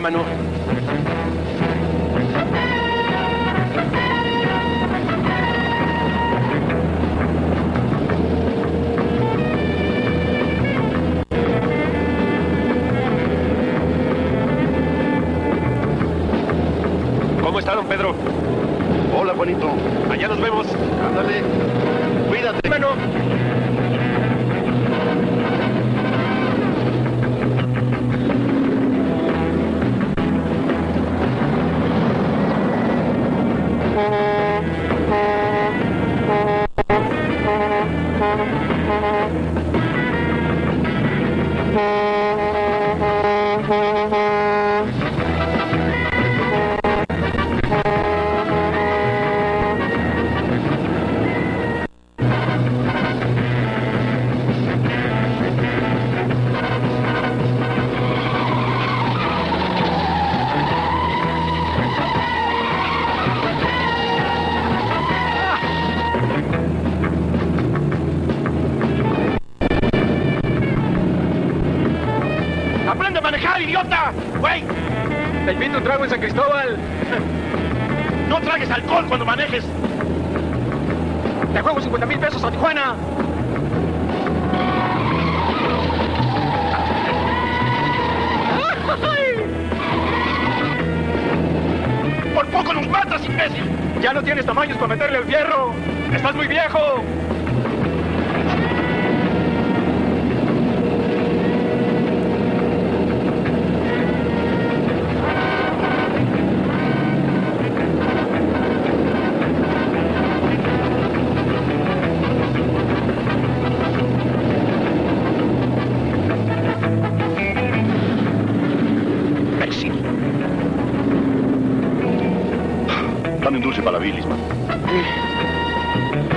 Juanito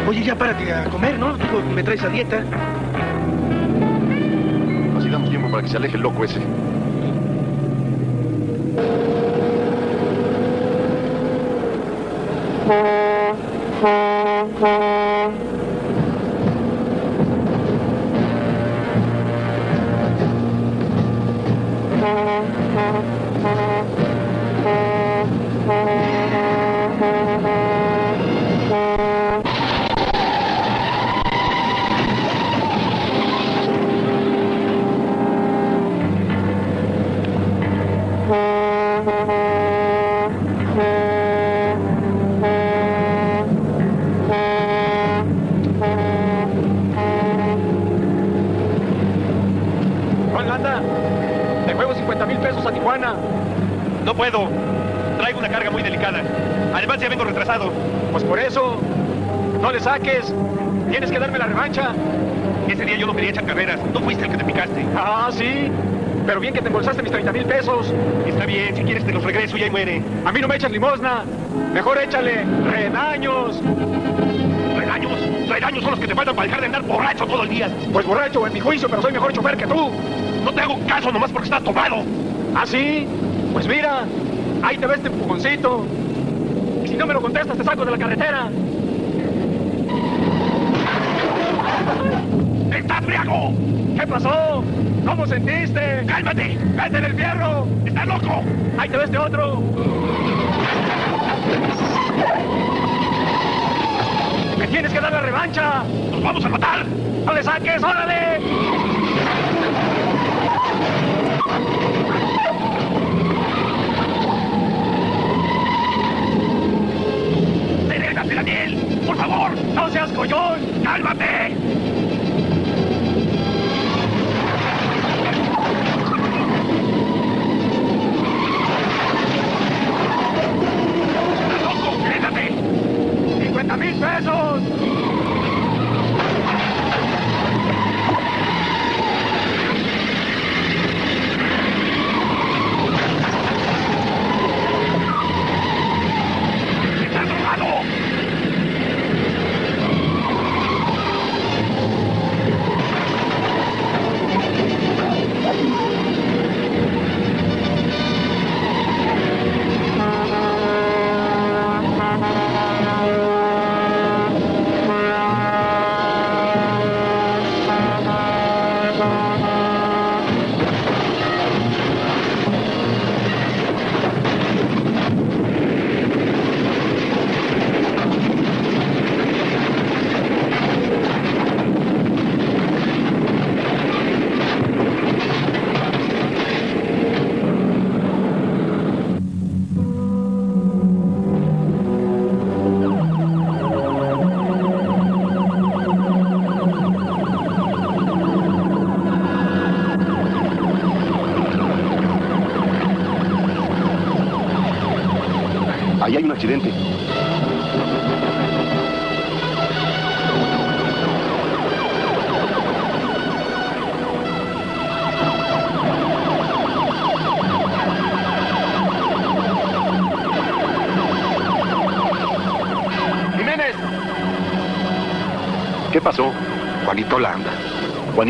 Oye, ya párate a comer, ¿no? Digo, me traes a dieta. Así damos tiempo para que se aleje el loco ese. No puedo. Traigo una carga muy delicada. Además, ya vengo retrasado. Pues por eso, no le saques. Tienes que darme la revancha. Ese día yo no quería echar carreras. Tú fuiste el que te picaste. Ah, sí. Pero bien que te embolsaste mis 30 mil pesos. Está bien, si quieres te los regreso y ahí muere. A mí no me echas limosna. Mejor échale redaños. Regaños. Regaños son los que te faltan para dejar de andar borracho todo el día. Pues borracho en mi juicio, pero soy mejor chofer que tú. No te hago caso nomás porque estás tomado. ¿Ah, sí? Pues mira, ahí te ves este empujoncito. Y si no me lo contestas, te saco de la carretera. ¡Estás briago! ¿Qué pasó? ¿Cómo sentiste? ¡Cálmate! ¡Vete en el fierro! ¡Estás loco! Ahí te ves este otro. ¡Me tienes que dar la revancha! ¡Nos vamos a matar! ¡No le saques! ¡Órale! ¡Derénate la miel! ¡Por favor! ¡No seas collón! ¡Cálmate! ¡Quédate! ¡50 mil pesos!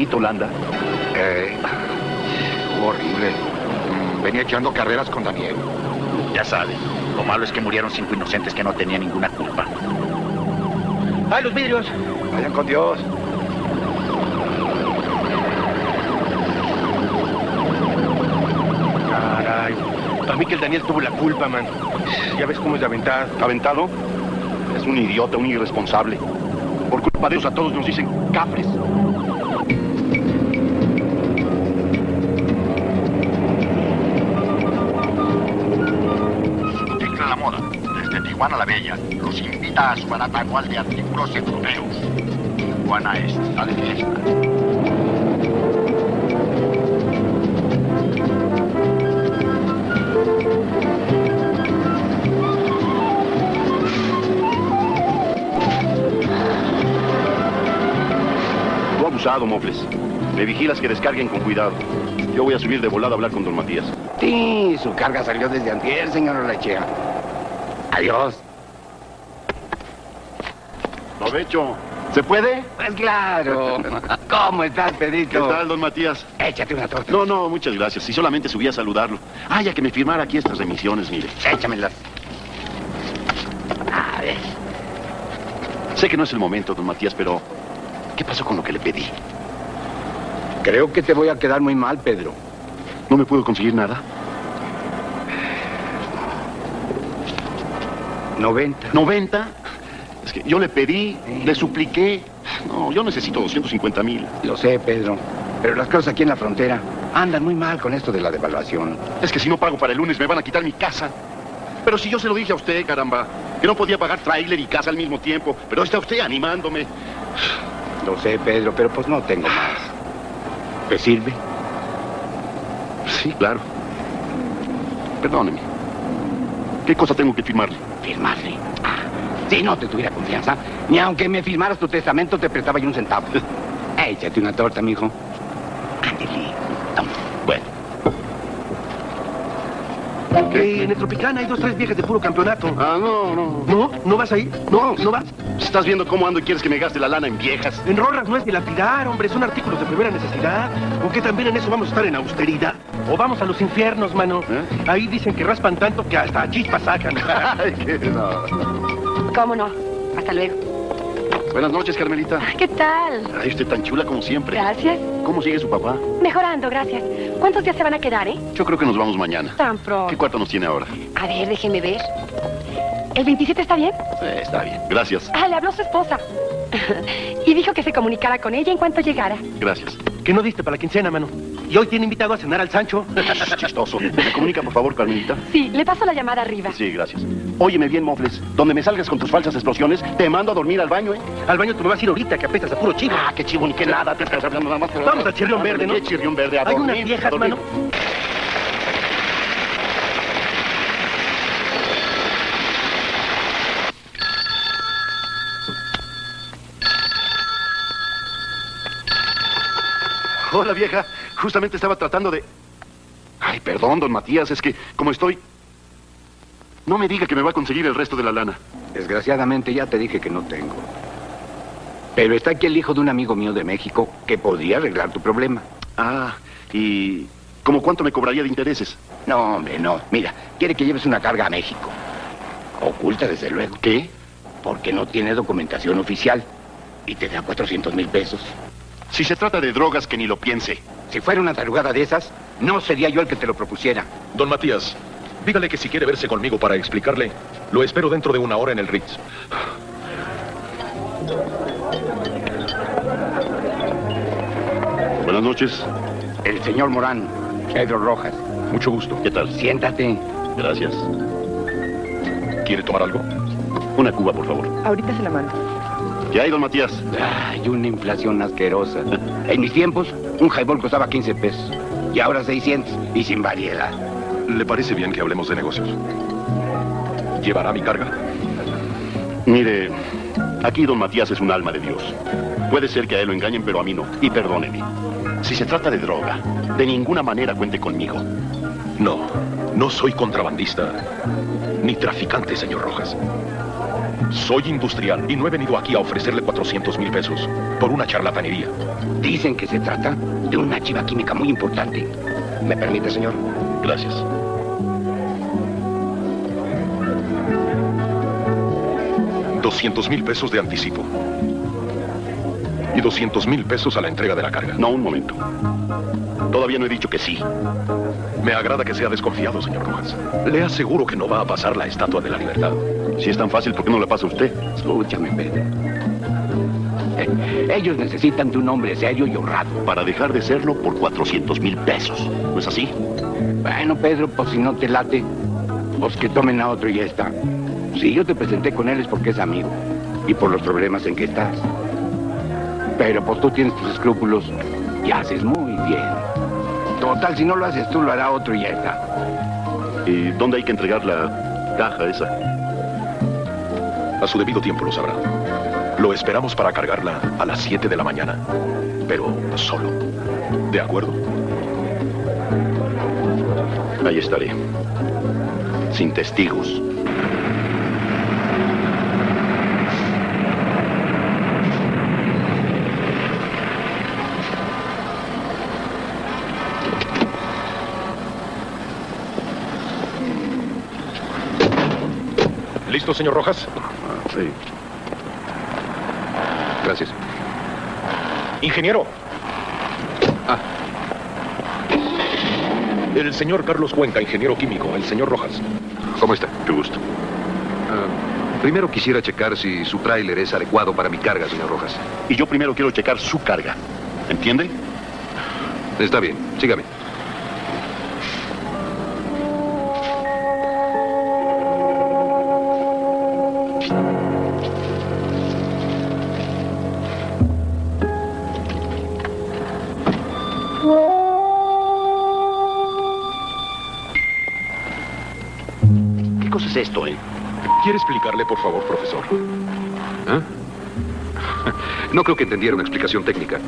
Juanito. Eh, horrible. Mm, Venía echando carreras con Daniel. Ya sabe, lo malo es que murieron cinco inocentes que no tenían ninguna culpa. ¡Ay, los vidrios! Vayan con Dios. Caray. Para mí que el Daniel tuvo la culpa, man. Ya ves cómo es de aventar. ¿Aventado? Es un idiota, un irresponsable. Por culpa de ellos a todos nos dicen cafres. Invita a su barata anual de artículos europeos. Tijuana está de fiesta. Tú abusado, Mofles. Me vigilas que descarguen con cuidado. Yo voy a subir de volada a hablar con don Matías. Sí, su carga salió desde antier, señor Olechea. Adiós. Provecho. ¿Se puede? Pues claro. ¿Cómo estás, ¿Qué Pedrito? tal, don Matías? Échate una torta. No, no, muchas gracias. Si solamente subí a saludarlo. Ah, ya que me firmara aquí estas remisiones, mire. Échamelas. A ver. Sé que no es el momento, don Matías, pero... ¿Qué pasó con lo que le pedí? Creo que te voy a quedar muy mal, Pedro. ¿No me puedo conseguir nada? 90. ¿90? Es que yo le pedí, le supliqué. No, yo necesito 250 mil. Lo sé, Pedro. Pero las cosas aquí en la frontera andan muy mal con esto de la devaluación. Es que si no pago para el lunes me van a quitar mi casa. Pero si yo se lo dije a usted, caramba, que no podía pagar tráiler y casa al mismo tiempo, pero está usted animándome. Lo sé, Pedro, pero pues no tengo más. ¿Te sirve? Sí, claro. Perdóneme. ¿Qué cosa tengo que firmarle? Firmarle. Si no te tuviera confianza, ni aunque me firmaras tu testamento, te prestaba yo un centavo. Échate una torta, mijo. Ándele. Toma. Bueno. Eh, en el Tropicana hay dos, tres viejas de puro campeonato. Ah, no, no. ¿No? ¿No vas ahí? ¿No? ¿No vas? Estás viendo cómo ando y quieres que me gaste la lana en viejas. En Rorras no es ni lapidar, hombre, son artículos de primera necesidad. ¿O que también en eso vamos a estar en austeridad? O vamos a los infiernos, mano. ¿Eh? Ahí dicen que raspan tanto que hasta chispas sacan. Ay, qué no. ¿Cómo no? Hasta luego. Buenas noches, Carmelita. ¿Qué tal? Ay, usted tan chula como siempre. Gracias. ¿Cómo sigue su papá? Mejorando, gracias. ¿Cuántos días se van a quedar, eh? Yo creo que nos vamos mañana. Tan ¿Qué pronto. cuarto nos tiene ahora? A ver, déjeme ver. ¿El 27 está bien? Eh, está bien. Gracias. Ah, le habló su esposa. y dijo que se comunicara con ella en cuanto llegara. Gracias. ¿Qué no diste para la quincena, mano? Y hoy tiene invitado a cenar al Sancho. Shh, Chistoso. ¿Me comunica, por favor, Carmelita? Sí, le paso la llamada arriba. Sí, gracias. Óyeme bien, Mofles. Donde me salgas con tus falsas explosiones, te mando a dormir al baño, ¿eh? Al baño tú me vas a ir ahorita, que apestas a puro chivo. Ah, qué chivo ni qué nada. Te estás hablando nada más. Vamos al Chirrión Verde, ¿no? ¿Qué Chirrión Verde? A Hay dormir, unas a viejas, dormir. mano. Hola, vieja. Justamente estaba tratando de... Ay, perdón, don Matías, es que como estoy... No me diga que me va a conseguir el resto de la lana. Desgraciadamente ya te dije que no tengo. Pero está aquí el hijo de un amigo mío de México que podría arreglar tu problema. Ah, y... ¿Cómo cuánto me cobraría de intereses? No, hombre, no. Mira, quiere que lleves una carga a México. Oculta, desde luego. ¿Qué? Porque no tiene documentación oficial. Y te da 400 mil pesos. Si se trata de drogas, que ni lo piense. Si fuera una tarugada de esas, no sería yo el que te lo propusiera. Don Matías, dígale que si quiere verse conmigo para explicarle, lo espero dentro de una hora en el Ritz. Buenas noches. El señor Morán, Pedro Rojas. Mucho gusto. ¿Qué tal? Siéntate. Gracias. ¿Quiere tomar algo? Una cuba, por favor. Ahorita se la mando. ¿Qué hay, don Matías? Ay, una inflación asquerosa. En mis tiempos, un highball costaba 15 pesos. Y ahora 600. Y sin variedad. ¿Le parece bien que hablemos de negocios? llevará mi carga? Mire, aquí don Matías es un alma de Dios. Puede ser que a él lo engañen, pero a mí no. Y perdóneme. Si se trata de droga, de ninguna manera cuente conmigo. No, no soy contrabandista ni traficante, señor Rojas. Soy industrial y no he venido aquí a ofrecerle 400 mil pesos por una charlatanería. Dicen que se trata de una chiva química muy importante. ¿Me permite, señor? Gracias. Doscientos mil pesos de anticipo. Y 200 mil pesos a la entrega de la carga. No, un momento. Todavía no he dicho que sí. Me agrada que sea desconfiado, señor Rojas. Le aseguro que no va a pasar la estatua de la libertad. Si es tan fácil, ¿por qué no le pasa a usted? Escúchame, Pedro. Eh, ellos necesitan de un hombre serio y honrado. Para dejar de serlo por 400 mil pesos. ¿No es así? Bueno, Pedro, pues si no te late, pues que tomen a otro y ya está. Si yo te presenté con él es porque es amigo y por los problemas en que estás. Pero pues tú tienes tus escrúpulos y haces muy bien. Total, si no lo haces tú, lo hará otro y ya está. ¿Y dónde hay que entregar la caja esa? A su debido tiempo lo sabrá. Lo esperamos para cargarla a las 7 de la mañana. Pero solo. ¿De acuerdo? Ahí estaré. Sin testigos. ¿Listo, señor Rojas? Sí. Gracias. Ingeniero. Ah. El señor Carlos Cuenca, ingeniero químico, el señor Rojas. ¿Cómo está? Qué gusto. Ah, primero quisiera checar si su tráiler es adecuado para mi carga, señor Rojas. Y yo primero quiero checar su carga. ¿Entiende? Está bien, sígame. Esto, eh? ¿Quiere explicarle, por favor, profesor? ¿Ah? No creo que entendiera una explicación técnica.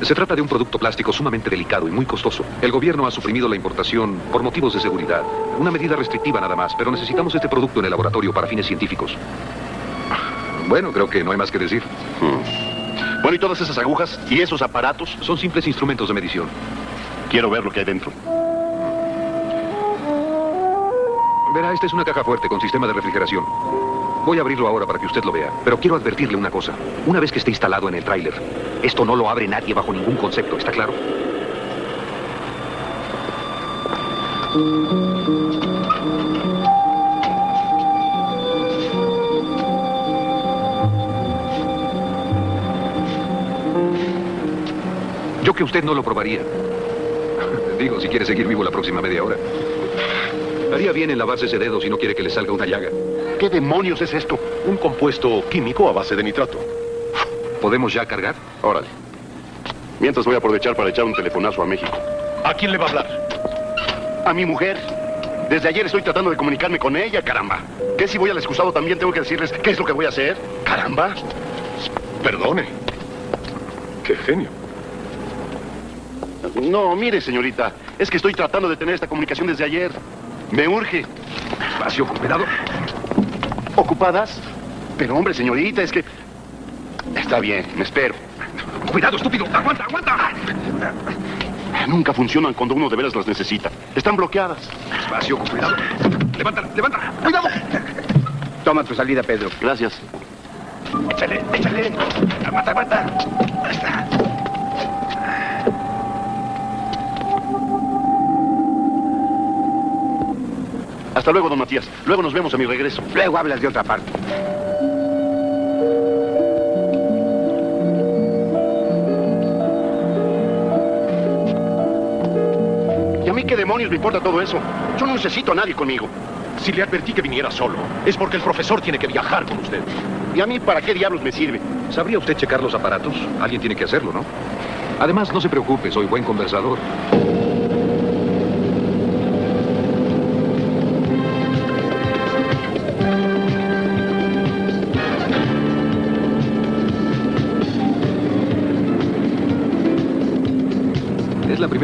Se trata de un producto plástico sumamente delicado y muy costoso. El gobierno ha suprimido la importación por motivos de seguridad. Una medida restrictiva nada más, pero necesitamos este producto en el laboratorio para fines científicos. Bueno, creo que no hay más que decir. Hmm. Bueno, ¿y todas esas agujas y esos aparatos? Son simples instrumentos de medición. Quiero ver lo que hay dentro. Esta es una caja fuerte con sistema de refrigeración. Voy a abrirlo ahora para que usted lo vea, pero quiero advertirle una cosa. Una vez que esté instalado en el tráiler, esto no lo abre nadie bajo ningún concepto, ¿está claro? Yo que usted no lo probaría. Digo, si quiere seguir vivo la próxima media hora. Haría bien en lavarse ese dedo si no quiere que le salga una llaga. ¿Qué demonios es esto? Un compuesto químico a base de nitrato. ¿Podemos ya cargar? Órale. Mientras voy a aprovechar para echar un telefonazo a México. ¿A quién le va a hablar? A mi mujer. Desde ayer estoy tratando de comunicarme con ella, caramba. ¿Qué si voy al excusado también tengo que decirles qué es lo que voy a hacer? Caramba. Perdone. Qué genio. No, mire, señorita. Es que estoy tratando de tener esta comunicación desde ayer. Me urge. Espacio, cuidado. ¿Ocupadas? Pero hombre, señorita, es que... Está bien, me espero. Cuidado, estúpido. Aguanta, aguanta. Nunca funcionan cuando uno de veras las necesita. Están bloqueadas. Espacio, cuidado. Levanta, levanta. Cuidado. Toma tu salida, Pedro. Gracias. Échale, échale. Aguanta, aguanta. Ahí está. Hasta luego, don Matías. Luego nos vemos a mi regreso. Luego hablas de otra parte. ¿Y a mí qué demonios me importa todo eso? Yo no necesito a nadie conmigo. Si le advertí que viniera solo, es porque el profesor tiene que viajar con usted. ¿Y a mí para qué diablos me sirve? ¿Sabría usted checar los aparatos? Alguien tiene que hacerlo, ¿no? Además, no se preocupe, soy buen conversador.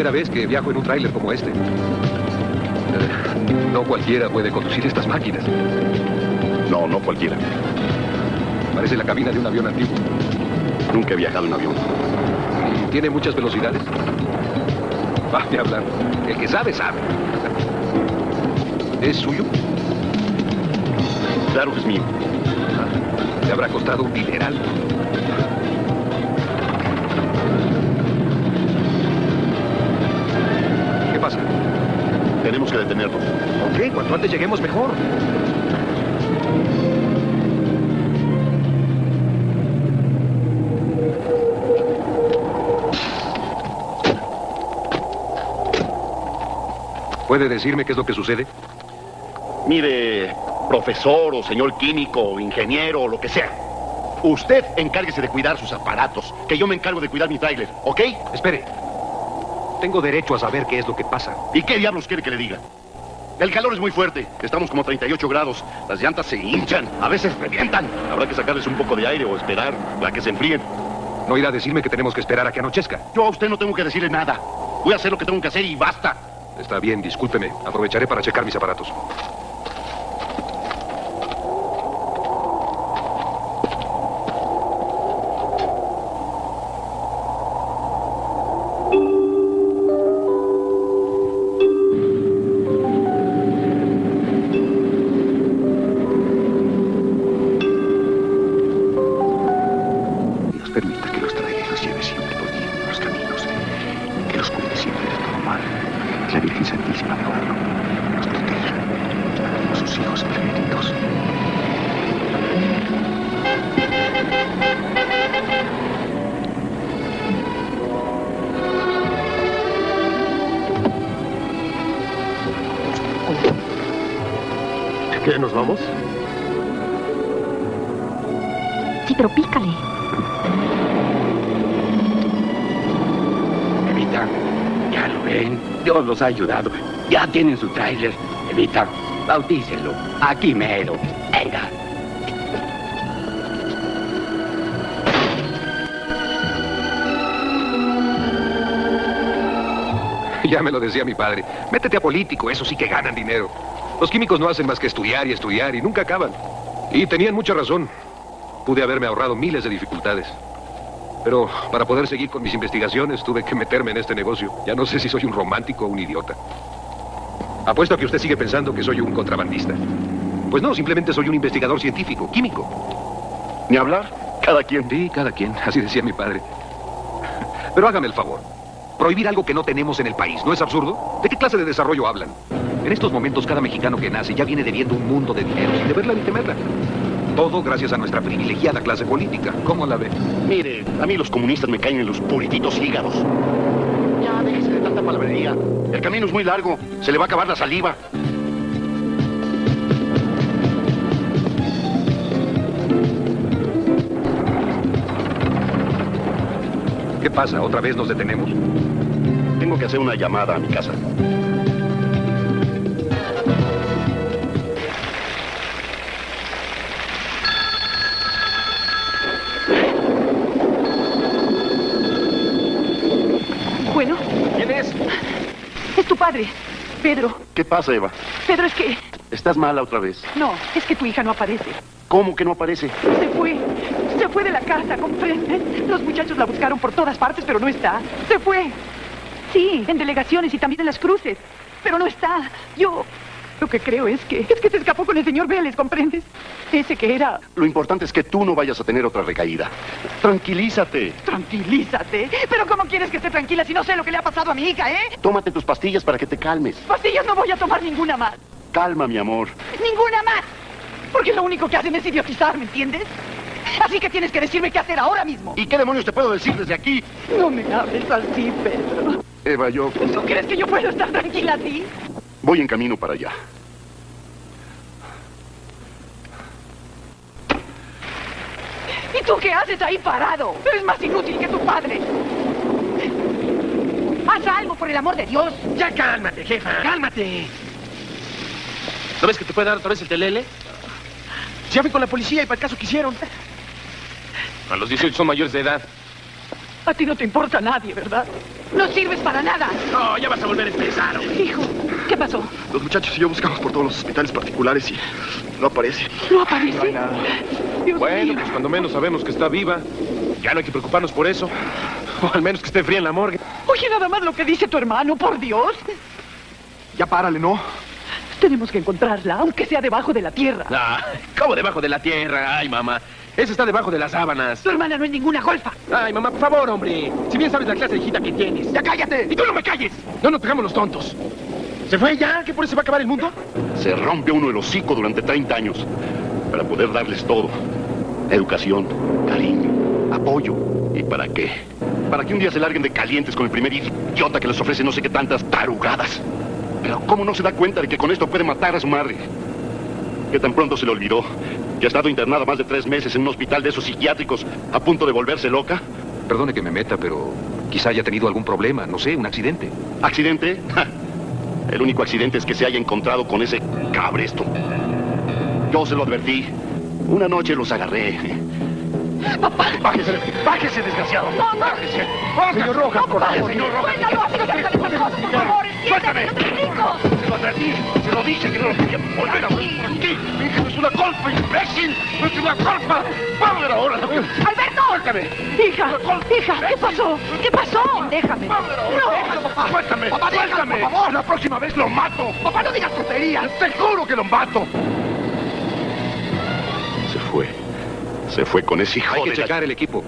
Primera vez que viajo en un tráiler como este. Eh, no cualquiera puede conducir estas máquinas. No, no cualquiera. Parece la cabina de un avión antiguo. Nunca he viajado en avión. ¿Y ¿Tiene muchas velocidades? Va a hablar. El que sabe, sabe. ¿Es suyo? Claro que es mío. Le habrá costado un dineral. Que detenerlo. ¿Por qué? Cuanto antes lleguemos mejor. ¿Puede decirme qué es lo que sucede? Mire, profesor o señor químico o ingeniero o lo que sea. Usted encárguese de cuidar sus aparatos, que yo me encargo de cuidar mi tráiler, ¿ok? Espere. Tengo derecho a saber qué es lo que pasa. ¿Y qué diablos quiere que le diga? El calor es muy fuerte. Estamos como a 38 grados. Las llantas se hinchan. A veces revientan. Habrá que sacarles un poco de aire o esperar a que se enfríen. No irá a decirme que tenemos que esperar a que anochezca. Yo a usted no tengo que decirle nada. Voy a hacer lo que tengo que hacer y basta. Está bien, discúlpeme. Aprovecharé para checar mis aparatos. Ha ayudado. Ya tienen su tráiler. Evita, bautícelo. Aquí mero. Venga. Ya me lo decía mi padre. Métete a político, eso sí que ganan dinero. Los químicos no hacen más que estudiar y estudiar y nunca acaban. Y tenían mucha razón. Pude haberme ahorrado miles de dificultades. Pero para poder seguir con mis investigaciones tuve que meterme en este negocio. Ya no sé si soy un romántico o un idiota. Apuesto a que usted sigue pensando que soy un contrabandista. Pues no, simplemente soy un investigador científico, químico. Ni hablar. Cada quien. Sí, cada quien, así decía mi padre. Pero hágame el favor. Prohibir algo que no tenemos en el país, ¿no es absurdo? ¿De qué clase de desarrollo hablan? En estos momentos cada mexicano que nace ya viene debiendo un mundo de dinero, sin deberla ni temerla. Todo gracias a nuestra privilegiada clase política. ¿Cómo la ve? Mire, a mí los comunistas me caen en los purititos hígados. Ya, déjese de tanta palabrería. El camino es muy largo. Se le va a acabar la saliva. ¿Qué pasa? ¿Otra vez nos detenemos? Tengo que hacer una llamada a mi casa. Padre. Pedro. ¿Qué pasa, Eva? Pedro, es que... ¿Estás mala otra vez? No, es que tu hija no aparece. ¿Cómo que no aparece? Se fue. Se fue de la casa, ¿comprendes? Los muchachos la buscaron por todas partes, pero no está. Se fue. Sí, en delegaciones y también en las cruces. Pero no está. Yo... Lo que creo es que... Es que se escapó con el señor Vélez, ¿comprendes? Ese que era... Lo importante es que tú no vayas a tener otra recaída. Tranquilízate. Tranquilízate. Pero ¿cómo quieres que esté tranquila si no sé lo que le ha pasado a mi hija, eh? Tómate tus pastillas para que te calmes. Pastillas no voy a tomar ninguna más. Calma, mi amor. ¡Ninguna más! Porque lo único que hacen es idiotizar, ¿me entiendes? Así que tienes que decirme qué hacer ahora mismo. ¿Y qué demonios te puedo decir desde aquí? No me hables así, Pedro. Eva, yo ¿Tú crees que yo puedo estar tranquila así? Voy en camino para allá. ¿Y tú qué haces ahí parado? Eres más inútil que tu padre. Haz algo, por el amor de Dios. Ya cálmate, jefa. Cálmate. ¿No ves que te puede dar otra vez el telele? Ya fui con la policía y para el caso que hicieron. A los 18 son mayores de edad. A ti no te importa nadie, ¿verdad? No sirves para nada. No, ya vas a volver a empezar. hombre. Hijo, ¿qué pasó? Los muchachos y yo buscamos por todos los hospitales particulares y no aparece. ¿No aparece? Dios Bueno, mío. pues cuando menos sabemos que está viva. Ya no hay que preocuparnos por eso. O al menos que esté fría en la morgue. Oye, nada más lo que dice tu hermano, por Dios. Ya párale, ¿no? Tenemos que encontrarla, aunque sea debajo de la tierra. Ah, ¿Cómo debajo de la tierra? Ay, mamá. Esa está debajo de las sábanas. Tu hermana no es ninguna golfa. Ay, mamá, por favor, hombre. Si bien sabes la clase de hijita que tienes. ¡Ya cállate! ¡Y tú no me calles! No nos pegamos los tontos. ¿Se fue ya? ¿Que por eso se va a acabar el mundo? Se rompe uno el hocico durante 30 años para poder darles todo. Educación, cariño, apoyo. ¿Y para qué? Para que un día se larguen de calientes con el primer idiota que les ofrece no sé qué tantas tarugadas. Pero ¿cómo no se da cuenta de que con esto puede matar a su madre? Que tan pronto se le olvidó que ha estado internada más de tres meses en un hospital de esos psiquiátricos a punto de volverse loca. Perdone que me meta, pero quizá haya tenido algún problema, no sé, un accidente. ¿Accidente? Ja. El único accidente es que se haya encontrado con ese cabresto. Yo se lo advertí. Una noche los agarré. Bájese, bájese, desgraciado. Bájese. Señor Rojas, por favor. Señor Rojas. Suéltalo, no por favor. Suéltame. entiéndeme, te digo. Se lo advertí. Se lo dije que no lo quería volver a ver por aquí. Mi hija no es una culpa, imbécil. No es una culpa. A ver ahora. ¡Alberto! Suéltame. Hija, hija, ¿qué pasó? ¿Qué pasó? Déjame. A. No. Papá, Suéltame. Suéltame. Por favor, la próxima vez lo mato. Papá, no digas tonterías. Te juro que lo mato. Se fue. Se fue con ese hijo Hay que de la- checar el equipo.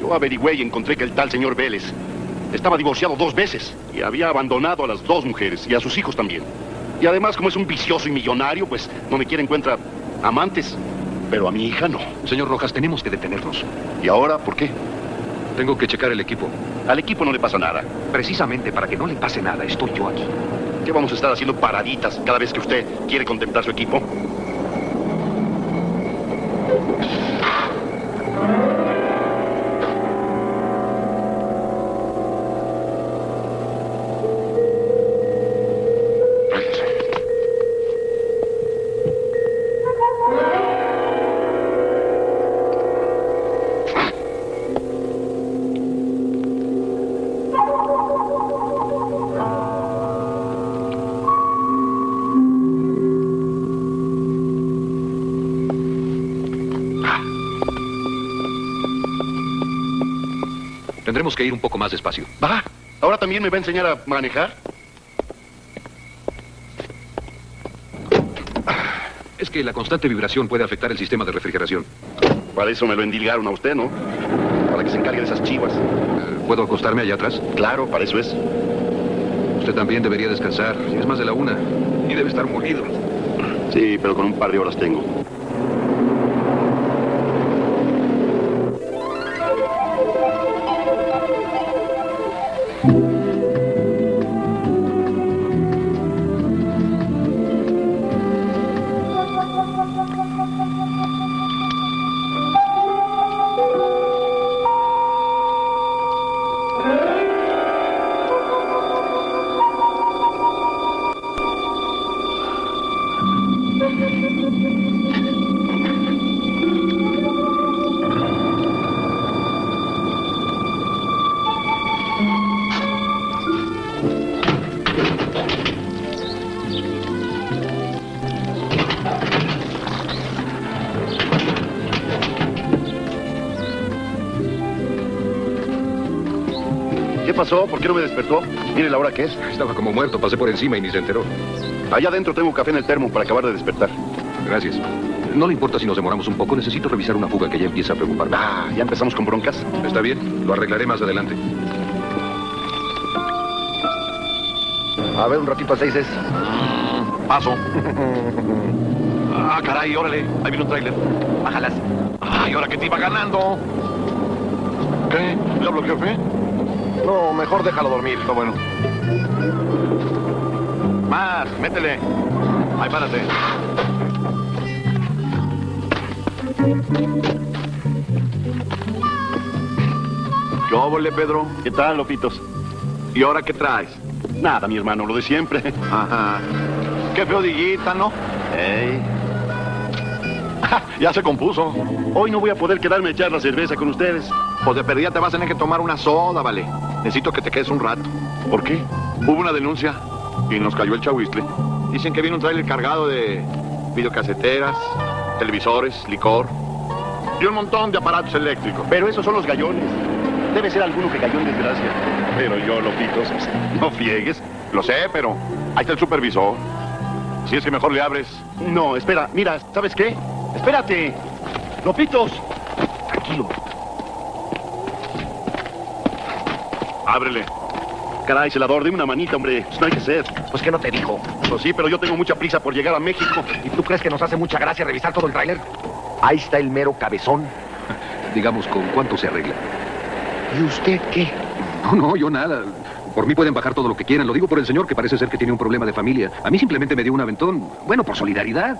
Yo averigüé y encontré que el tal señor Vélez estaba divorciado dos veces y había abandonado a las dos mujeres y a sus hijos también. Y además, como es un vicioso y millonario, pues donde quiera encuentra amantes. Pero a mi hija no. Señor Rojas, tenemos que detenernos. ¿Y ahora por qué? Tengo que checar el equipo. Al equipo no le pasa nada. Precisamente para que no le pase nada, estoy yo aquí. ¿Qué vamos a estar haciendo paraditas cada vez que usted quiere contemplar su equipo? Que ir un poco más despacio. Va. ¿Ahora también me va a enseñar a manejar? Es que la constante vibración puede afectar el sistema de refrigeración. Para eso me lo endilgaron a usted, ¿no? Para que se encargue de esas chivas. Eh, ¿Puedo acostarme allá atrás? Claro, para eso es. Usted también debería descansar. Es más de la una. Y debe estar molido. Sí, pero con un par de horas tengo. ¿Por qué no me despertó? Mire la hora que es. Estaba como muerto, pasé por encima y ni se enteró. Allá adentro tengo café en el termo para acabar de despertar. Gracias. No le importa si nos demoramos un poco. Necesito revisar una fuga que ya empieza a preocuparme. Ah, ¿ya empezamos con broncas? Está bien, lo arreglaré más adelante. A ver, un ratito a seis es. Paso. Ah, caray, órale. Ahí viene un tráiler. Bájalas. Ay, ahora que te iba ganando. ¿Qué? ¿Le hablo, jefe? No, mejor déjalo dormir. Está bueno. Más, métele. Ahí, párate. ¿Qué óvole, Pedro? ¿Qué tal, Lopitos? ¿Y ahora qué traes? Nada, mi hermano, lo de siempre. Ajá. Qué feo diguita, ¿no? Ey. ya se compuso. Hoy no voy a poder quedarme a echar la cerveza con ustedes. Pues de perdida te vas a tener que tomar una soda, vale. Necesito que te quedes un rato. ¿Por qué? Hubo una denuncia y nos cayó el chahuistle. Dicen que vino un trailer cargado de videocaseteras, televisores, licor y un montón de aparatos eléctricos. Pero esos son los gallones. Debe ser alguno que cayó en desgracia. Pero yo, Lopitos, no friegues. Lo sé, pero ahí está el supervisor. Si es que mejor le abres. No, espera, mira, ¿sabes qué? Espérate. Lopitos. Tranquilo. Ábrele. Caray, celador, dime una manita, hombre. No hay que ser. Pues que no te dijo. Pues sí, pero yo tengo mucha prisa por llegar a México. ¿Y tú crees que nos hace mucha gracia revisar todo el tráiler? Ahí está el mero cabezón. Digamos, ¿con cuánto se arregla? ¿Y usted qué? No, no, yo nada. Por mí pueden bajar todo lo que quieran. Lo digo por el señor que parece ser que tiene un problema de familia. A mí simplemente me dio un aventón. Bueno, por solidaridad.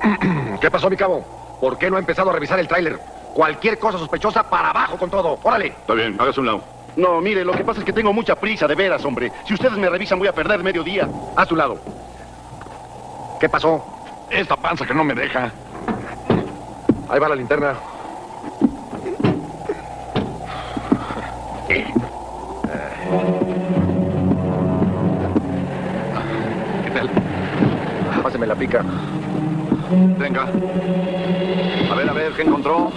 ¿Qué pasó, mi cabo? ¿Por qué no ha empezado a revisar el tráiler? Cualquier cosa sospechosa para abajo con todo. Órale. Está bien, hágase un lado. No, mire, lo que pasa es que tengo mucha prisa, de veras, hombre. Si ustedes me revisan, voy a perder medio día. A tu lado. ¿Qué pasó? Esta panza que no me deja. Ahí va la linterna. ¿Qué tal? Páseme la pica. Venga. A ver, a ver, ¿qué encontró?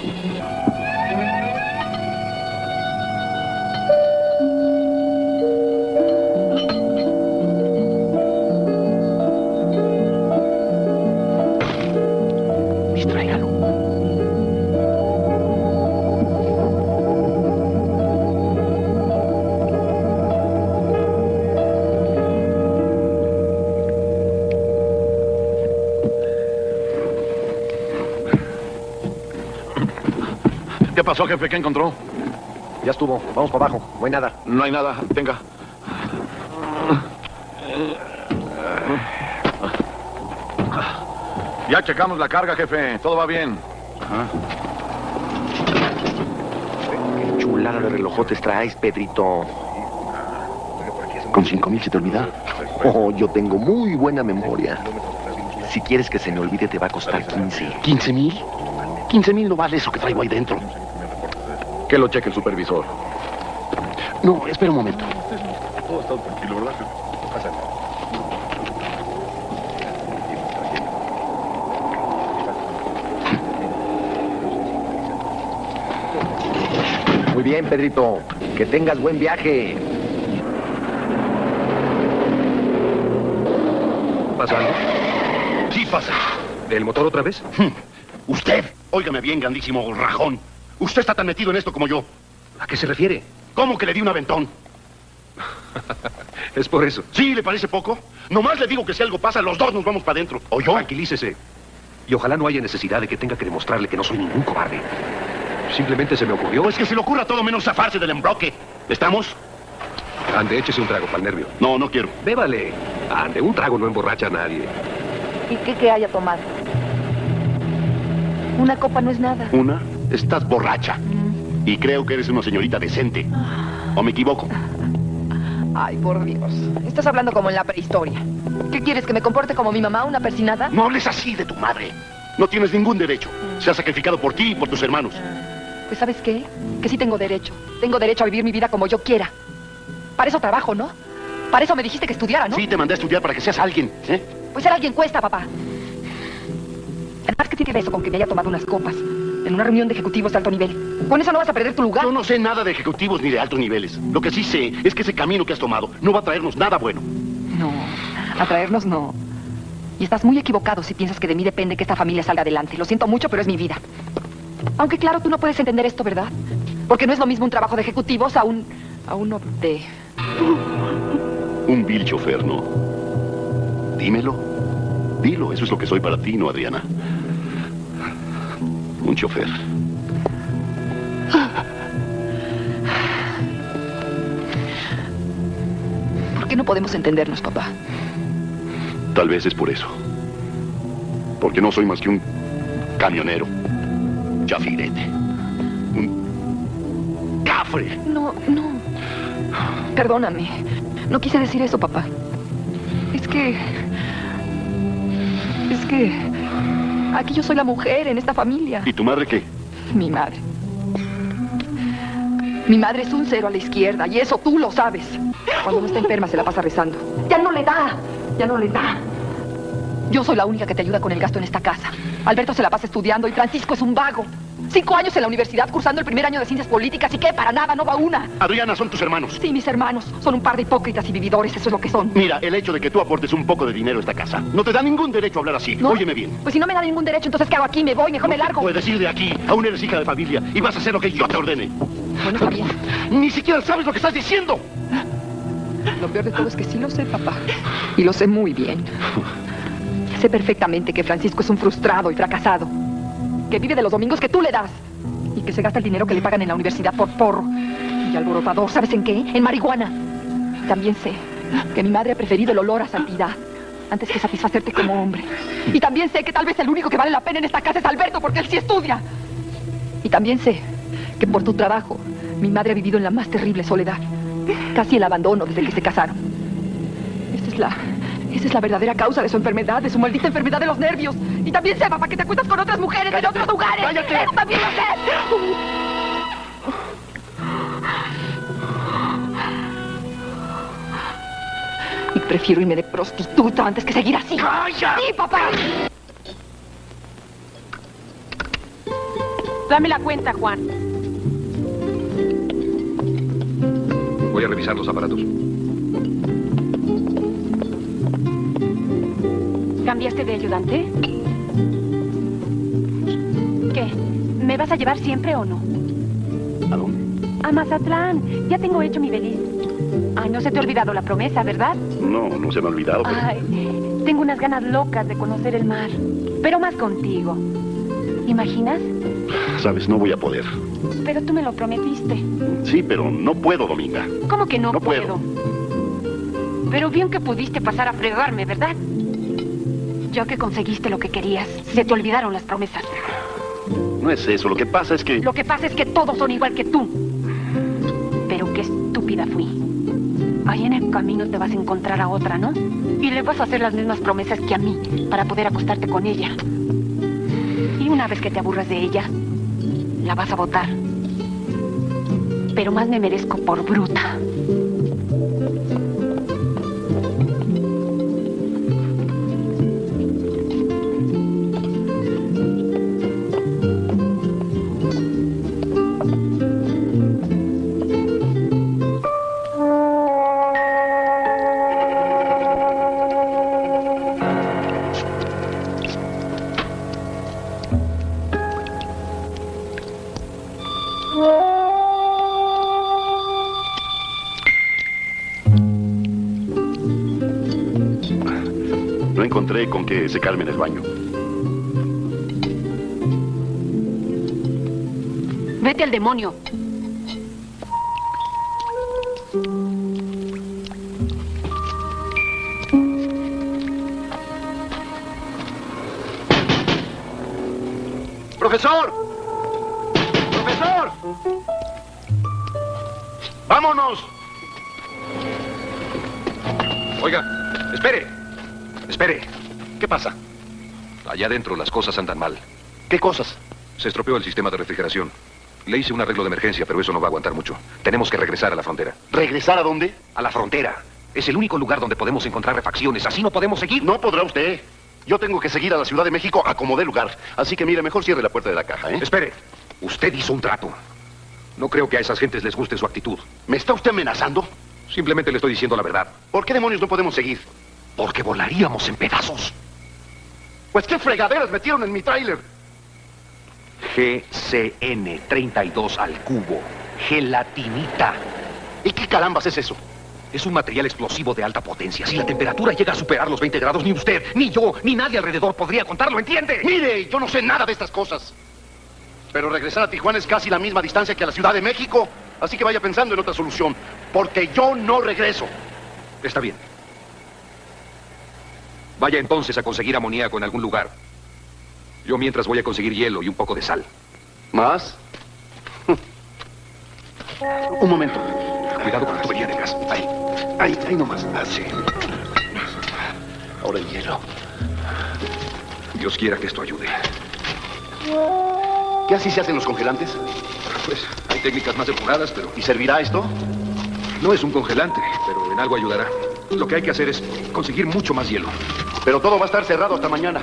Pasó, jefe? ¿Qué encontró? Ya estuvo. Vamos para abajo. No hay nada. No hay nada. Venga. Ya checamos la carga, jefe. Todo va bien. Qué chulada de relojotes traes, Pedrito. ¿Con cinco mil se te olvida? Oh, yo tengo muy buena memoria. Si quieres que se me olvide, te va a costar 15. ¿15 mil? 15 mil no vale eso que traigo ahí dentro. Que lo cheque el supervisor. No, espera un momento. Todo está tranquilo, ¿verdad? Muy bien, Pedrito. Que tengas buen viaje. ¿Pasa algo? Sí pasa. ¿El motor otra vez? Usted, óigame bien, grandísimo rajón. Usted está tan metido en esto como yo. ¿A qué se refiere? ¿Cómo que le di un aventón? Es por eso. ¿Sí le parece poco? Nomás le digo que si algo pasa, los dos nos vamos para adentro. ¿O yo? Tranquilícese. Y ojalá no haya necesidad de que tenga que demostrarle que no soy ningún cobarde. Simplemente se me ocurrió. Pues que se le ocurra todo menos zafarse del embroque. ¿Estamos? Ande, échese un trago para el nervio. No, no quiero. Bébale. Ande, un trago no emborracha a nadie. ¿Y qué que haya tomado? Una copa no es nada. Una, estás borracha. Y creo que eres una señorita decente. ¿O me equivoco? Ay, por Dios. Estás hablando como en la prehistoria. ¿Qué quieres, que me comporte como mi mamá, una persinada? No hables así de tu madre. No tienes ningún derecho. Se ha sacrificado por ti y por tus hermanos. Pues ¿sabes qué? Que sí tengo derecho. Tengo derecho a vivir mi vida como yo quiera. Para eso trabajo, ¿no? Para eso me dijiste que estudiara, ¿no? Sí, te mandé a estudiar para que seas alguien. ¿eh? Pues ser alguien cuesta, papá. Además, ¿qué tiene eso con que me haya tomado unas copas? En una reunión de ejecutivos de alto nivel. Con eso no vas a perder tu lugar. Yo no sé nada de ejecutivos ni de altos niveles. Lo que sí sé es que ese camino que has tomado no va a traernos nada bueno. No, a traernos no. Y estás muy equivocado si piensas que de mí depende que esta familia salga adelante. Lo siento mucho, pero es mi vida. Aunque claro, tú no puedes entender esto, ¿verdad? Porque no es lo mismo un trabajo de ejecutivos a un... a uno de... Un vil chofer, ¿no? Dímelo. Dilo, eso es lo que soy para ti, ¿no, Adriana? Un chofer. ¿Por qué no podemos entendernos, papá? Tal vez es por eso. Porque no soy más que un camionero. Chafirete. Un cafre. No, no. Perdóname. No quise decir eso, papá. Es que... Es que... Aquí yo soy la mujer en esta familia. ¿Y tu madre qué? Mi madre. Mi madre es un cero a la izquierda y eso tú lo sabes. Cuando no está enferma se la pasa rezando. Ya no le da, ya no le da. Yo soy la única que te ayuda con el gasto en esta casa. Alberto se la pasa estudiando y Francisco es un vago. Cinco años en la universidad cursando el primer año de ciencias políticas y qué, para nada, no va una. Adriana, son tus hermanos. Sí, mis hermanos. Son un par de hipócritas y vividores, eso es lo que son. Mira, el hecho de que tú aportes un poco de dinero a esta casa no te da ningún derecho a hablar así. ¿No? Óyeme bien. Pues si no me da ningún derecho, entonces ¿qué hago aquí? Me voy, mejor me largo. Puedes ir de aquí. Aún eres hija de familia y vas a hacer lo que yo te ordene. Bueno, está bien. Ni siquiera sabes lo que estás diciendo. Lo peor de todo es que sí lo sé, papá. Y lo sé muy bien. Sé perfectamente que Francisco es un frustrado y fracasado. Que vive de los domingos que tú le das. Y que se gasta el dinero que le pagan en la universidad por porro. Y alborotador, ¿sabes en qué? En marihuana. También sé que mi madre ha preferido el olor a santidad antes que satisfacerte como hombre. Y también sé que tal vez el único que vale la pena en esta casa es Alberto, porque él sí estudia. Y también sé que por tu trabajo mi madre ha vivido en la más terrible soledad. Casi el abandono desde que se casaron. Esa es la. Esa es la verdadera causa de su enfermedad, de su maldita enfermedad de los nervios. Y también sé, papá, que te acuestas con otras mujeres en otros lugares. cállate. Eso también lo sé. Y prefiero irme de prostituta antes que seguir así. ¡Calla! Sí, papá. Dame la cuenta, Juan. Voy a revisar los aparatos. ¿Cambiaste de ayudante? ¿Qué? ¿Me vas a llevar siempre o no? ¿A dónde? A Mazatlán. Ya tengo hecho mi beliz. Ay, no se te ha olvidado la promesa, ¿verdad? No, no se me ha olvidado. pero- Ay, tengo unas ganas locas de conocer el mar. Pero más contigo. ¿Imaginas? Sabes, no voy a poder. Pero tú me lo prometiste. Sí, pero no puedo, Dominga. ¿Cómo que no, No puedo. Pero bien que pudiste pasar a fregarme, ¿verdad? Ya que conseguiste lo que querías, se te olvidaron las promesas. No es eso. Lo que pasa es que... Lo que pasa es que todos son igual que tú. Pero qué estúpida fui. Ahí en el camino te vas a encontrar a otra, ¿no? Y le vas a hacer las mismas promesas que a mí para poder acostarte con ella. Y una vez que te aburras de ella, la vas a votar. Pero más me merezco por bruta. Con qué secarme en el baño. Vete al demonio. ¡Profesor! ¡Profesor! ¡Vámonos! Oiga, espere. Espere. ¿Qué pasa? Allá adentro las cosas andan mal. ¿Qué cosas? Se estropeó el sistema de refrigeración. Le hice un arreglo de emergencia, pero eso no va a aguantar mucho. Tenemos que regresar a la frontera. ¿Regresar a dónde? A la frontera. Es el único lugar donde podemos encontrar refacciones. Así no podemos seguir. No podrá usted. Yo tengo que seguir a la Ciudad de México a como dé lugar. Así que mire, mejor cierre la puerta de la caja, ¿eh? Espere. Usted hizo un trato. No creo que a esas gentes les guste su actitud. ¿Me está usted amenazando? Simplemente le estoy diciendo la verdad. ¿Por qué demonios no podemos seguir? Porque volaríamos en pedazos. Pues qué fregaderas metieron en mi tráiler. GCN 32 al cubo. Gelatinita. ¿Y qué carambas es eso? Es un material explosivo de alta potencia. Si la temperatura llega a superar los 20 grados, ni usted, ni yo, ni nadie alrededor podría contarlo, ¿entiende? Mire, yo no sé nada de estas cosas. Pero regresar a Tijuana es casi la misma distancia que a la Ciudad de México. Así que vaya pensando en otra solución. Porque yo no regreso. Está bien. Vaya entonces a conseguir amoníaco en algún lugar. Yo mientras voy a conseguir hielo y un poco de sal. ¿Más? Un momento. Cuidado con la tubería de gas. Ahí, ahí, ahí nomás. Así. Ahora el hielo. Dios quiera que esto ayude. ¿Qué así se hacen los congelantes? Pues hay técnicas más depuradas, pero ¿Y servirá esto? no es un congelante, pero en algo ayudará. Lo que hay que hacer es conseguir mucho más hielo. Pero todo va a estar cerrado hasta mañana.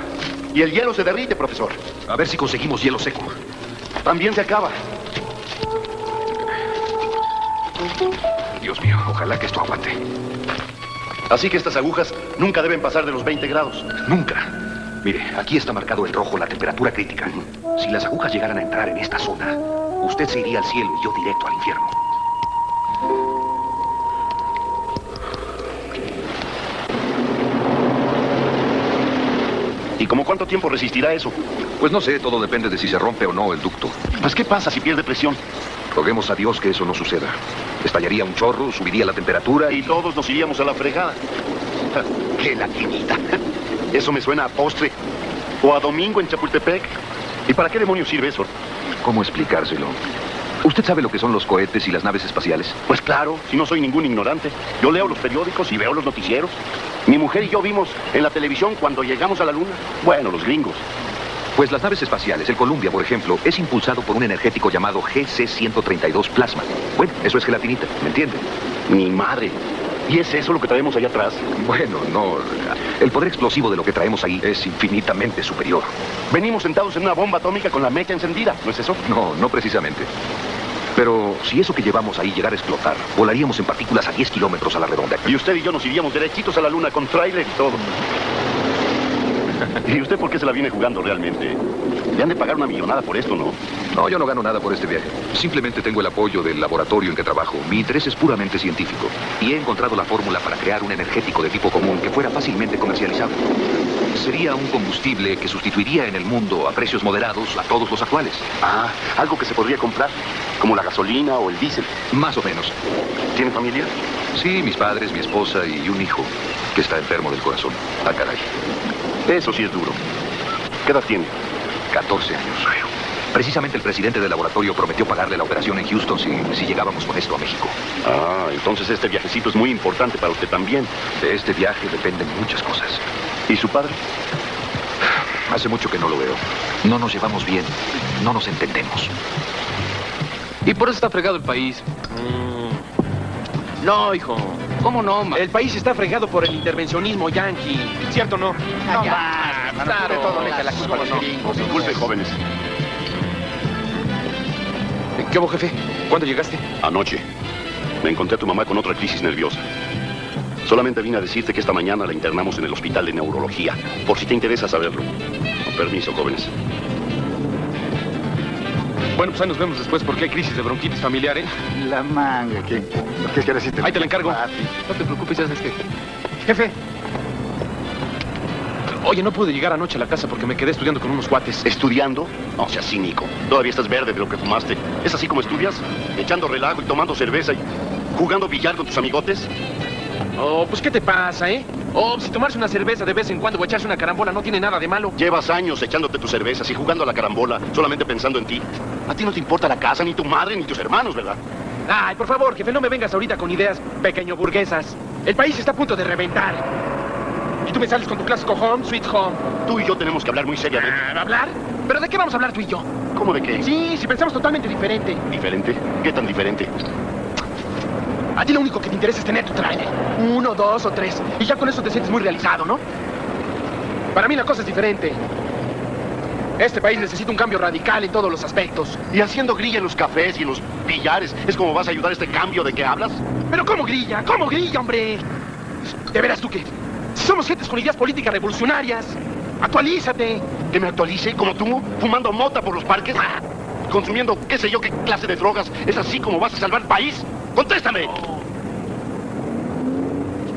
Y el hielo se derrite, profesor. A ver si conseguimos hielo seco. También se acaba. Dios mío, ojalá que esto aguante. Así que estas agujas nunca deben pasar de los 20 grados. Nunca. Mire, aquí está marcado en rojo la temperatura crítica. Si las agujas llegaran a entrar en esta zona, usted se iría al cielo y yo directo al infierno. ¿Y como cuánto tiempo resistirá eso? Pues no sé, todo depende de si se rompe o no el ducto. Pues ¿qué pasa si pierde presión? Roguemos a Dios que eso no suceda. Estallaría un chorro, subiría la temperatura y... Y todos nos iríamos a la fregada. ¡Qué latinita! Eso me suena a postre. O a domingo en Chapultepec. ¿Y para qué demonios sirve eso? ¿Cómo explicárselo? ¿Usted sabe lo que son los cohetes y las naves espaciales? Pues claro, si no soy ningún ignorante. Yo leo los periódicos y veo los noticieros. Mi mujer y yo vimos en la televisión cuando llegamos a la luna. Bueno, los gringos. Pues las naves espaciales, el Columbia, por ejemplo, es impulsado por un energético llamado GC-132 plasma. Bueno, eso es gelatinita, ¿me entiende? Mi madre. ¿Y es eso lo que traemos allá atrás? Bueno, no. El poder explosivo de lo que traemos ahí es infinitamente superior. Venimos sentados en una bomba atómica con la mecha encendida, ¿no es eso? No, no precisamente. Pero si eso que llevamos ahí llegara a explotar, volaríamos en partículas a 10 kilómetros a la redonda. Y usted y yo nos iríamos derechitos a la luna con tráiler y todo. ¿Y usted por qué se la viene jugando realmente? Le han de pagar una millonada por esto, ¿no? No, yo no gano nada por este viaje. Simplemente tengo el apoyo del laboratorio en que trabajo. Mi interés es puramente científico. Y he encontrado la fórmula para crear un energético de tipo común que fuera fácilmente comercializable. Sería un combustible que sustituiría en el mundo a precios moderados a todos los actuales. Ah, algo que se podría comprar, como la gasolina o el diésel. Más o menos. ¿Tiene familia? Sí, mis padres, mi esposa y un hijo que está enfermo del corazón. Ah, caray. Eso sí es duro. ¿Qué edad tiene? 14 años. Precisamente el presidente del laboratorio prometió pagarle la operación en Houston si, si llegábamos con esto a México. Ah, entonces este viajecito es muy importante para usted también. De este viaje dependen muchas cosas. ¿Y su padre? Hace mucho que no lo veo. No nos llevamos bien. No nos entendemos. Y por eso está fregado el país. No, hijo. ¿Cómo no, ma? El país está fregado por el intervencionismo yanqui. ¿Cierto o no? No, va, claro. todo la culpa gringos. Disculpe, jóvenes. ¿Qué hubo, jefe? ¿Cuándo llegaste? Anoche me encontré a tu mamá con otra crisis nerviosa. Solamente vine a decirte que esta mañana la internamos en el hospital de neurología, por si te interesa saberlo. Con permiso, jóvenes. Bueno, pues ahí nos vemos después porque hay crisis de bronquitis familiar, ¿eh? La manga, ¿qué, ¿qué quieres decir? Ahí te la encargo. Papi. No te preocupes, ya sabes que... Jefe. Oye, no pude llegar anoche a la casa porque me quedé estudiando con unos cuates. ¿Estudiando? No seas cínico. Todavía estás verde de lo que fumaste. ¿Es así como estudias? ¿Echando relajo y tomando cerveza y jugando billar con tus amigotes? Oh, pues ¿qué te pasa, eh? Oh, si tomarse una cerveza de vez en cuando o echarse una carambola no tiene nada de malo. Llevas años echándote tus cervezas y jugando a la carambola, solamente pensando en ti. A ti no te importa la casa, ni tu madre, ni tus hermanos, ¿verdad? Ay, por favor, jefe, no me vengas ahorita con ideas pequeño burguesas. El país está a punto de reventar. Y tú me sales con tu clásico home, sweet home. Tú y yo tenemos que hablar muy seriamente. Ah, ¿Hablar? ¿Pero de qué vamos a hablar tú y yo? ¿Cómo de qué? Sí, si pensamos totalmente diferente. ¿Diferente? ¿Qué tan diferente? A ti lo único que te interesa es tener tu trailer. Uno, dos o tres. Y ya con eso te sientes muy realizado, ¿no? Para mí la cosa es diferente. Este país necesita un cambio radical en todos los aspectos. Y haciendo grilla en los cafés y en los billares, ¿es como vas a ayudar a este cambio de que hablas? Pero ¿cómo grilla? ¿Cómo grilla, hombre? ¿De veras tú qué? Somos gentes con ideas políticas revolucionarias, actualízate. ¿Que me actualice como tú? ¿Fumando mota por los parques? ¿Consumiendo qué sé yo qué clase de drogas? ¿Es así como vas a salvar el país? ¡Contéstame!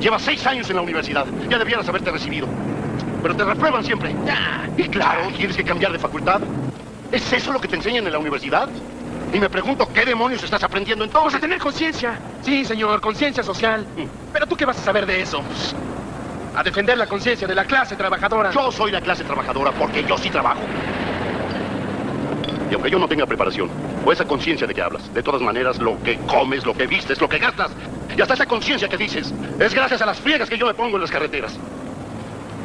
Llevas seis años en la universidad. Ya debieras haberte recibido. Pero te reprueban siempre. Y claro, tienes que cambiar de facultad. ¿Es eso lo que te enseñan en la universidad? Y me pregunto, ¿qué demonios estás aprendiendo Vamos entonces? a tener conciencia. Sí, señor, conciencia social. Pero tú qué vas a saber de eso? A defender la conciencia de la clase trabajadora. Yo soy la clase trabajadora porque yo sí trabajo. Y aunque yo no tenga preparación, o esa conciencia de que hablas, de todas maneras, lo que comes, lo que vistes, lo que gastas, y hasta esa conciencia que dices, es gracias a las friegas que yo me pongo en las carreteras.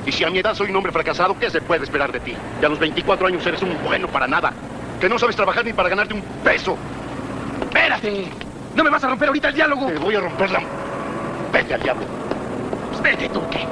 Y si a mi edad soy un hombre fracasado, ¿qué se puede esperar de ti? Que a los 24 años eres un bueno para nada. Que no sabes trabajar ni para ganarte un peso. ¡Espérate! ¿No me vas a romper ahorita el diálogo? Te voy a romper la... Vete al diablo. Vete tú, ¿qué?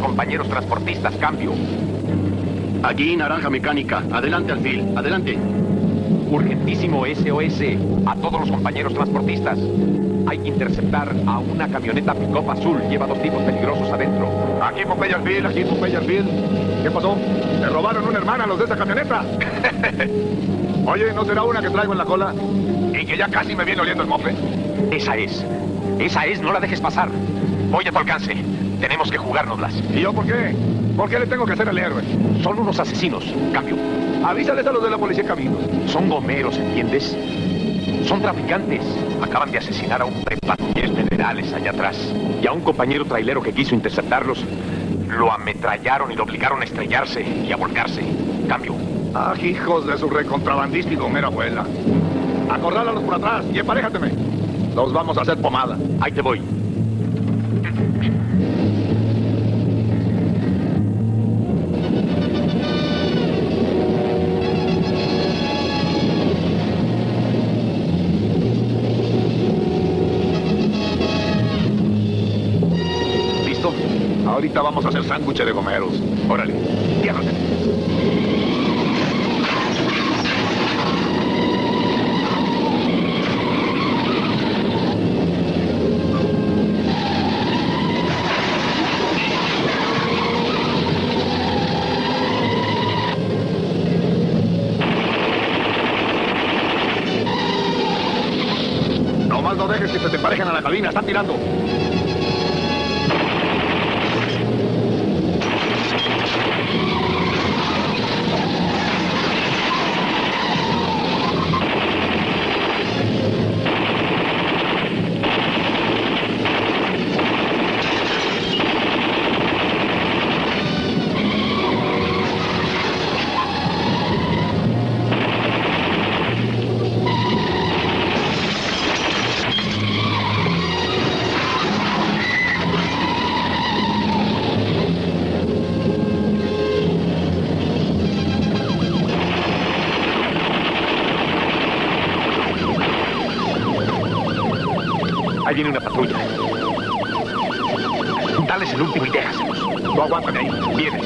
Compañeros transportistas. Cambio. Aquí, naranja mecánica. Adelante, Alfil. Adelante. Urgentísimo SOS a todos los compañeros transportistas. Hay que interceptar a una camioneta pick azul. Lleva dos tipos peligrosos adentro. Aquí Popeye Alfil, aquí Popeye Alfil. ¿Qué pasó? ¿Le robaron una hermana los de esa camioneta? Oye, ¿no será una que traigo en la cola? Y que ya casi me viene oliendo el mofe. Esa es. Esa es. No la dejes pasar. Voy a tu alcance. Tenemos que jugárnoslas. ¿Y yo por qué? ¿Por qué le tengo que hacer el héroe? Son unos asesinos. Cambio. Avísales a los de la policía en caminos. Son gomeros, ¿entiendes? Son traficantes. Acaban de asesinar a un prepatrullero generales allá atrás. Y a un compañero trailero que quiso interceptarlos. Lo ametrallaron y lo obligaron a estrellarse y a volcarse. Cambio. Ah, hijos de su recontrabandista y gomera abuela. Acordálalos por atrás y emparéjateme. Los vamos a hacer pomada. Ahí te voy. Vamos a hacer sándwich de gomeros. Órale, ciérrate. No dejes que se te emparejen a la cabina, están tirando. Aguántame ahí. Vienen.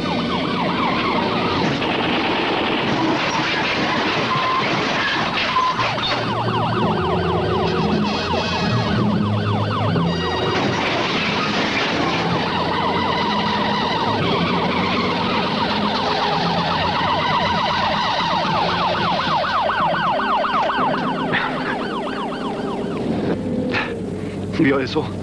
¿Vio eso?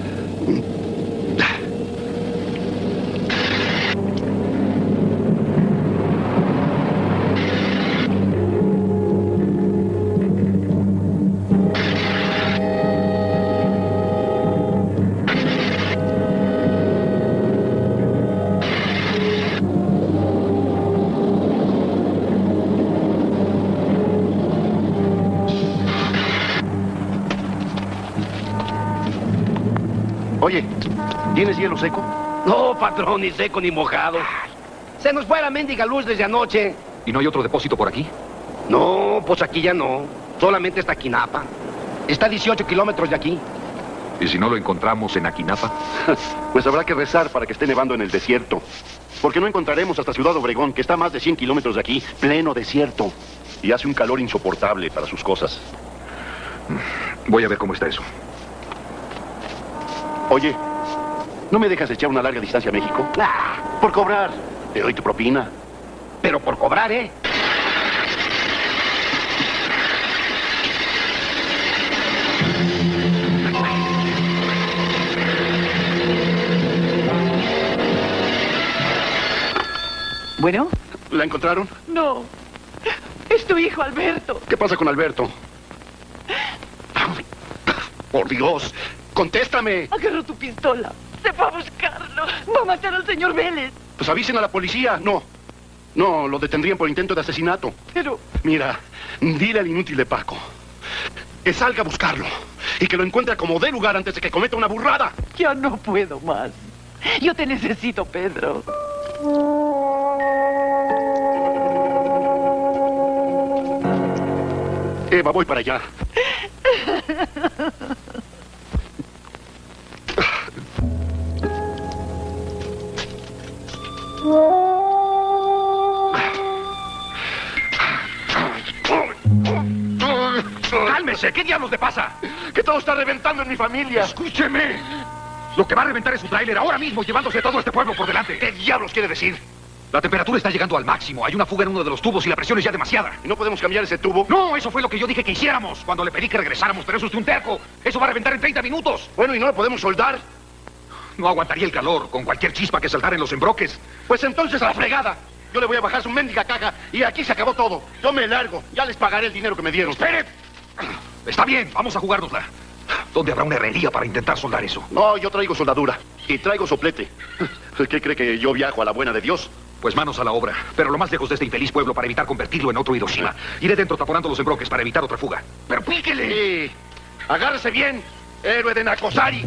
¿Tienes hielo seco? No, patrón, ni seco ni mojado. Se nos fue la mendiga luz desde anoche. ¿Y no hay otro depósito por aquí? No, pues aquí ya no. Solamente está Quinapa. Está a 18 kilómetros de aquí. ¿Y si no lo encontramos en Aquinapa? Pues habrá que rezar para que esté nevando en el desierto. Porque no encontraremos hasta Ciudad Obregón, que está a más de 100 kilómetros de aquí, pleno desierto. Y hace un calor insoportable para sus cosas. Voy a ver cómo está eso. Oye, ¿no me dejas echar una larga distancia a México? Ah, por cobrar. Te doy tu propina. Pero por cobrar, ¿eh? Bueno, ¿La encontraron? no. Es tu hijo, Alberto. ¿Qué pasa con Alberto? Por Dios, contéstame. Agarró tu pistola. Se fue a buscarlo. Va a matar al señor Vélez. Pues avisen a la policía. No. No, lo detendrían por intento de asesinato. Pero Mira, dile al inútil de Paco que salga a buscarlo y que lo encuentre como de lugar antes de que cometa una burrada. ya no puedo más. Yo te necesito, Pedro. Eva, voy para allá. ¡Cálmese! ¿Qué diablos le pasa? Que todo está reventando en mi familia. ¡Escúcheme! Lo que va a reventar es su tráiler ahora mismo, llevándose todo este pueblo por delante. ¿Qué diablos quiere decir? La temperatura está llegando al máximo. Hay una fuga en uno de los tubos y la presión es ya demasiada. ¿Y no podemos cambiar ese tubo? No, eso fue lo que yo dije que hiciéramos cuando le pedí que regresáramos, pero eso es un terco. Eso va a reventar en 30 minutos. Bueno, ¿y no lo podemos soldar? No aguantaría el calor con cualquier chispa que saltara en los embroques. Pues entonces a la fregada. Yo le voy a bajar su mendiga caja y aquí se acabó todo. Yo me largo. Ya les pagaré el dinero que me dieron. ¡Espere! Está bien, vamos a jugárnosla. ¿Dónde habrá una herrería para intentar soldar eso? No, yo traigo soldadura. Y traigo soplete. ¿Qué cree que yo viajo a la buena de Dios? Pues manos a la obra, pero lo más lejos de este infeliz pueblo para evitar convertirlo en otro Hiroshima. Iré dentro taponando los embroques para evitar otra fuga. ¡Pero píquele! Sí. Agárrese bien, héroe de Nakosari.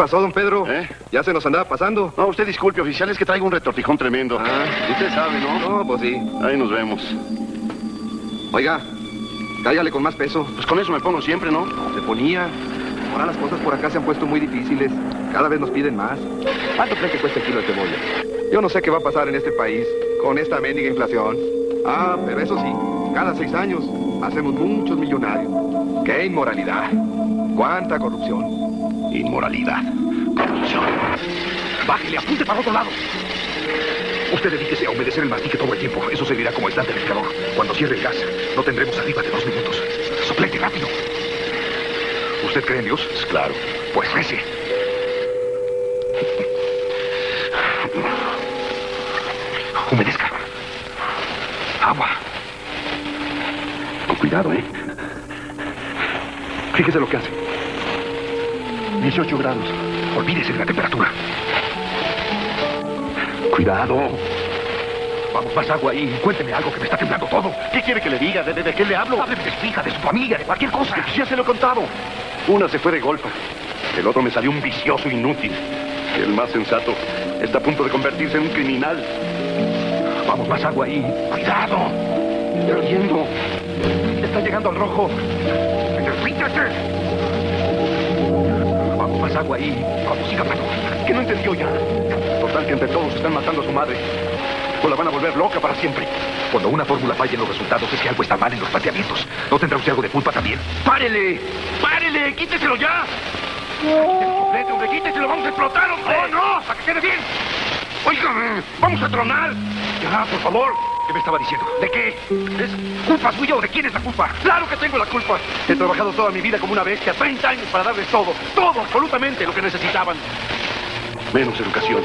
Pasó, don Pedro? ¿Eh? ¿Ya se nos andaba pasando? No, usted disculpe, oficial, es que traigo un retortijón tremendo. Ah. Usted sabe, ¿no? No, pues sí. Ahí nos vemos. Oiga, cállale con más peso. Pues con eso me pongo siempre, ¿no? Se ponía. Ahora las cosas por acá se han puesto muy difíciles. Cada vez nos piden más. ¿Cuánto cree que cuesta el kilo de cebolla? Yo no sé qué va a pasar en este país con esta mendiga inflación. Ah, pero eso sí, cada seis años hacemos muchos millonarios. ¡Qué inmoralidad! ¡Cuánta corrupción! Inmoralidad. Corrupción. Bájele, apunte para otro lado. Usted dedíquese a humedecer el mastique todo el tiempo. Eso servirá como aislante del calor. Cuando cierre el gas, no tendremos arriba de dos minutos. Soplete rápido. ¿Usted cree en Dios? Claro. Pues rece. Humedezca. Agua. Con cuidado, ¿eh? Fíjese lo que hace. 18 grados. Olvídese de la temperatura. Cuidado. Vamos, más agua y cuénteme algo que me está temblando todo. ¿Qué quiere que le diga? ¿De, de- de qué le hablo? Hábleme de su hija, de su familia, de cualquier cosa. Ya se lo he contado. Una se fue de golpe. El otro me salió un vicioso inútil. El más sensato está a punto de convertirse en un criminal. Vamos, más agua ahí. ¡Cuidado! ¡Estoy oyendo! ¡Está llegando al rojo! ¡Quítate! Más agua ahí. Vamos, siga, Paco. ¿Qué no entendió ya? Total que entre todos están matando a su madre. O la van a volver loca para siempre. Cuando una fórmula falla en los resultados es que algo está mal en los planteamientos. ¿No tendrá usted algo de culpa también? ¡Párele! ¡Párele! ¡Quíteselo ya! ¡Quíteselo, hombre! ¡Quíteselo! ¡Vamos a explotar, hombre! ¡Oh, no! ¡Para que quede bien! ¡Oigan! ¡Vamos a tronar! Ya, por favor. ¿Qué me estaba diciendo? ¿De qué? ¿Es culpa suya o de quién es la culpa? ¡Claro que tengo la culpa! He trabajado toda mi vida como una bestia, 30 años para darles todo, todo, absolutamente lo que necesitaban. Menos educación.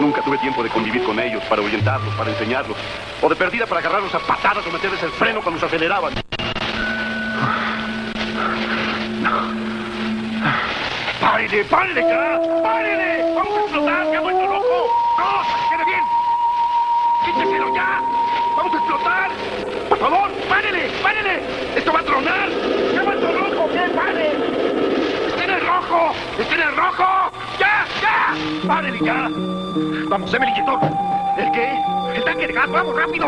Nunca tuve tiempo de convivir con ellos, para orientarlos, para enseñarlos. O de perdida para agarrarlos a patadas o meterles el freno cuando se aceleraban. ¡Párele, párele ya! ¡Párele! ¡Vamos a explotar! ¡Se ha vuelto loco! ¡No! ¡Para que quede bien! ¡Quíteselo ya! ¡Vamos a explotar! ¡Por favor! ¡Párele! ¡Párele! ¡Esto va a tronar! ¡Se ha vuelto loco! ¡Bien, pare! ¡Está en el rojo! ¡Está en el rojo! ¡Ya! ¡Ya! ¡Párele ya! ¡Vamos, el inyector! ¿El qué? ¡El tanque de gas! ¡Vamos, rápido!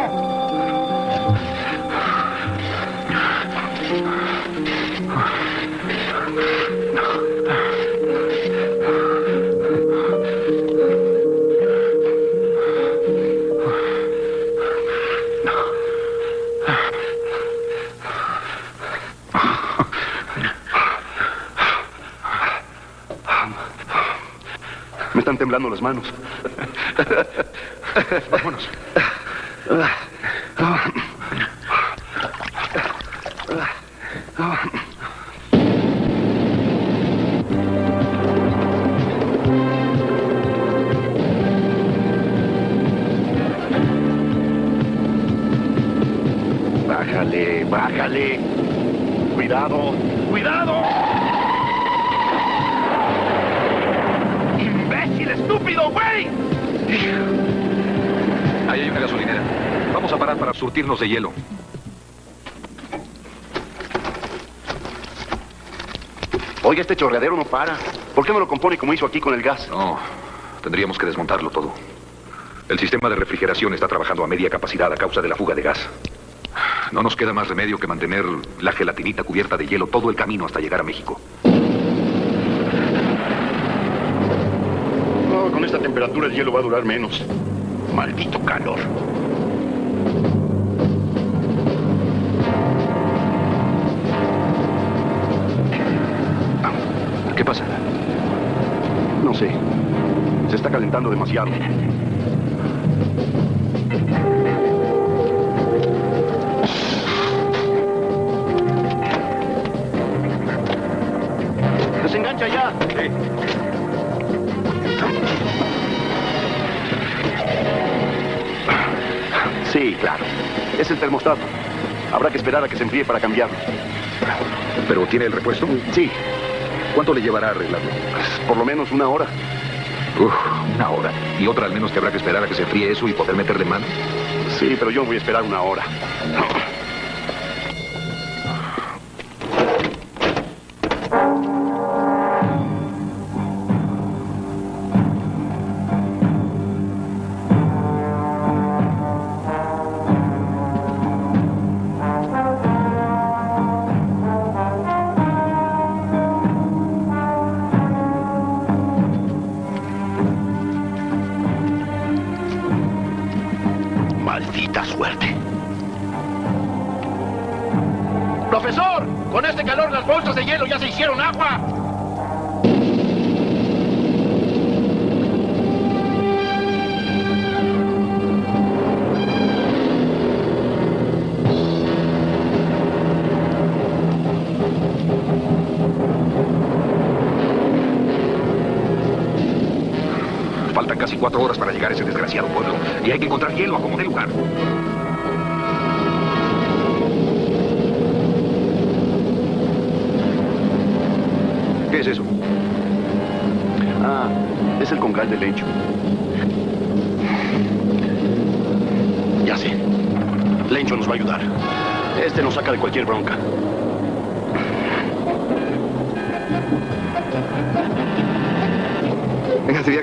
Están temblando las manos. Vámonos. Bájale, bájale. Cuidado, cuidado. ¡Imbécil, estúpido, güey! Ahí hay una gasolinera. Vamos a parar para surtirnos de hielo. Oiga, este chorreadero no para. ¿Por qué no lo compone como hizo aquí con el gas? No, tendríamos que desmontarlo todo. El sistema de refrigeración está trabajando a media capacidad a causa de la fuga de gas. No nos queda más remedio que mantener la gelatinita cubierta de hielo todo el camino hasta llegar a México. No, con esta temperatura el hielo va a durar menos. Maldito calor. ¿Qué pasa? No sé. Se está calentando demasiado. Termostato. Habrá que esperar a que se enfríe para cambiarlo. ¿Pero tiene el repuesto? Sí, ¿Cuánto le llevará a arreglarlo? por lo menos una hora. Uf, una hora. Y otra al menos que habrá que esperar a que se fríe eso y poder meterle mano. Sí, pero yo voy a esperar una hora. Maldita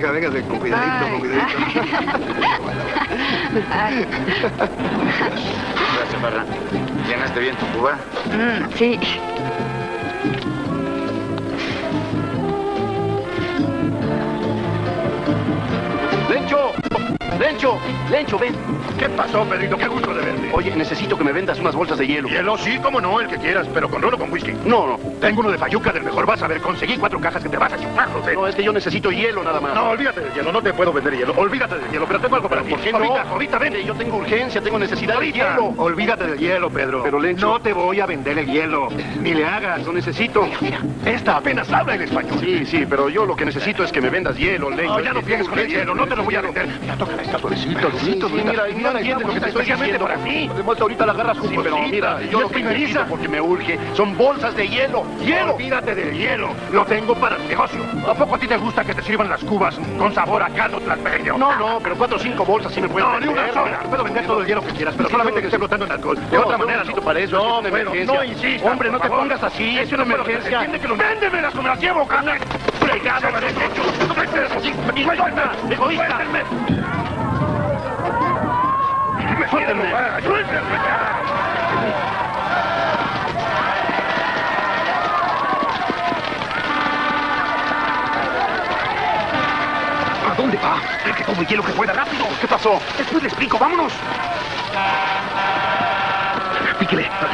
Vieja, véngase, con cuidadito, con cuidadito. Gracias, Parra. ¿Llenaste bien tu cuba? Mm, sí. ¡Lencho! ¡Lencho! ¡Lencho, ven! ¿Qué pasó, Pedrito? Qué gusto de. Oye, necesito que me vendas unas bolsas de hielo. Hielo, sí, cómo no, el que quieras, pero con rolo con whisky. No, no. Tengo uno de Fayuca del mejor. Vas a ver, conseguí cuatro cajas que te vas a chupar, José. No, es que yo necesito hielo nada más. No, olvídate del hielo, no te puedo vender hielo. Olvídate del hielo, pero tengo algo para ti. ¿Por qué ahorita, no? ahorita, ven. Yo tengo urgencia, tengo necesidad Ahorita. de hielo. Olvídate del hielo, Pedro. Pero, Lencho- No te voy a vender el hielo. Ni le hagas. Lo necesito. Mira, esta apenas habla el español. Sí, sí, pero yo lo que necesito es que me vendas hielo, Lencho. No, ya no pierdes con el hielo, no te lo voy a vender. Mira, tócala esta suavecito, Sí, sí, mira, no entiendes lo que te estoy especialmente diciendo. para mí. Además, ahorita la agarras Sí, pero mira, yo lo que primeriza. porque me urge son bolsas de hielo. ¡Hielo! Olvídate del hielo. Lo tengo para el negocio. ¿A poco a ti te gusta que te sirvan las cubas con sabor a caldo tlaxpeño? No, no, pero cuatro o cinco bolsas sí me pueden No, ni una sola. Puedo vender todo el hielo que quieras, pero solamente que esté flotando en alcohol. De otra manera, necesito para eso, No, bueno, no insistas, Hombre, no te pongas así, es una emergencia. ¡Véndemelas como las llevo, carnal! ¡Fregado, hecho! ¡No me así! ¡Suéltame! egoísta. ¡Suéltenme! Suéltenme. ¡Suéltenme! ¿A dónde va? Tome el hielo que pueda, rápido. ¿Qué pasó? Después le explico, vámonos. Píquele, al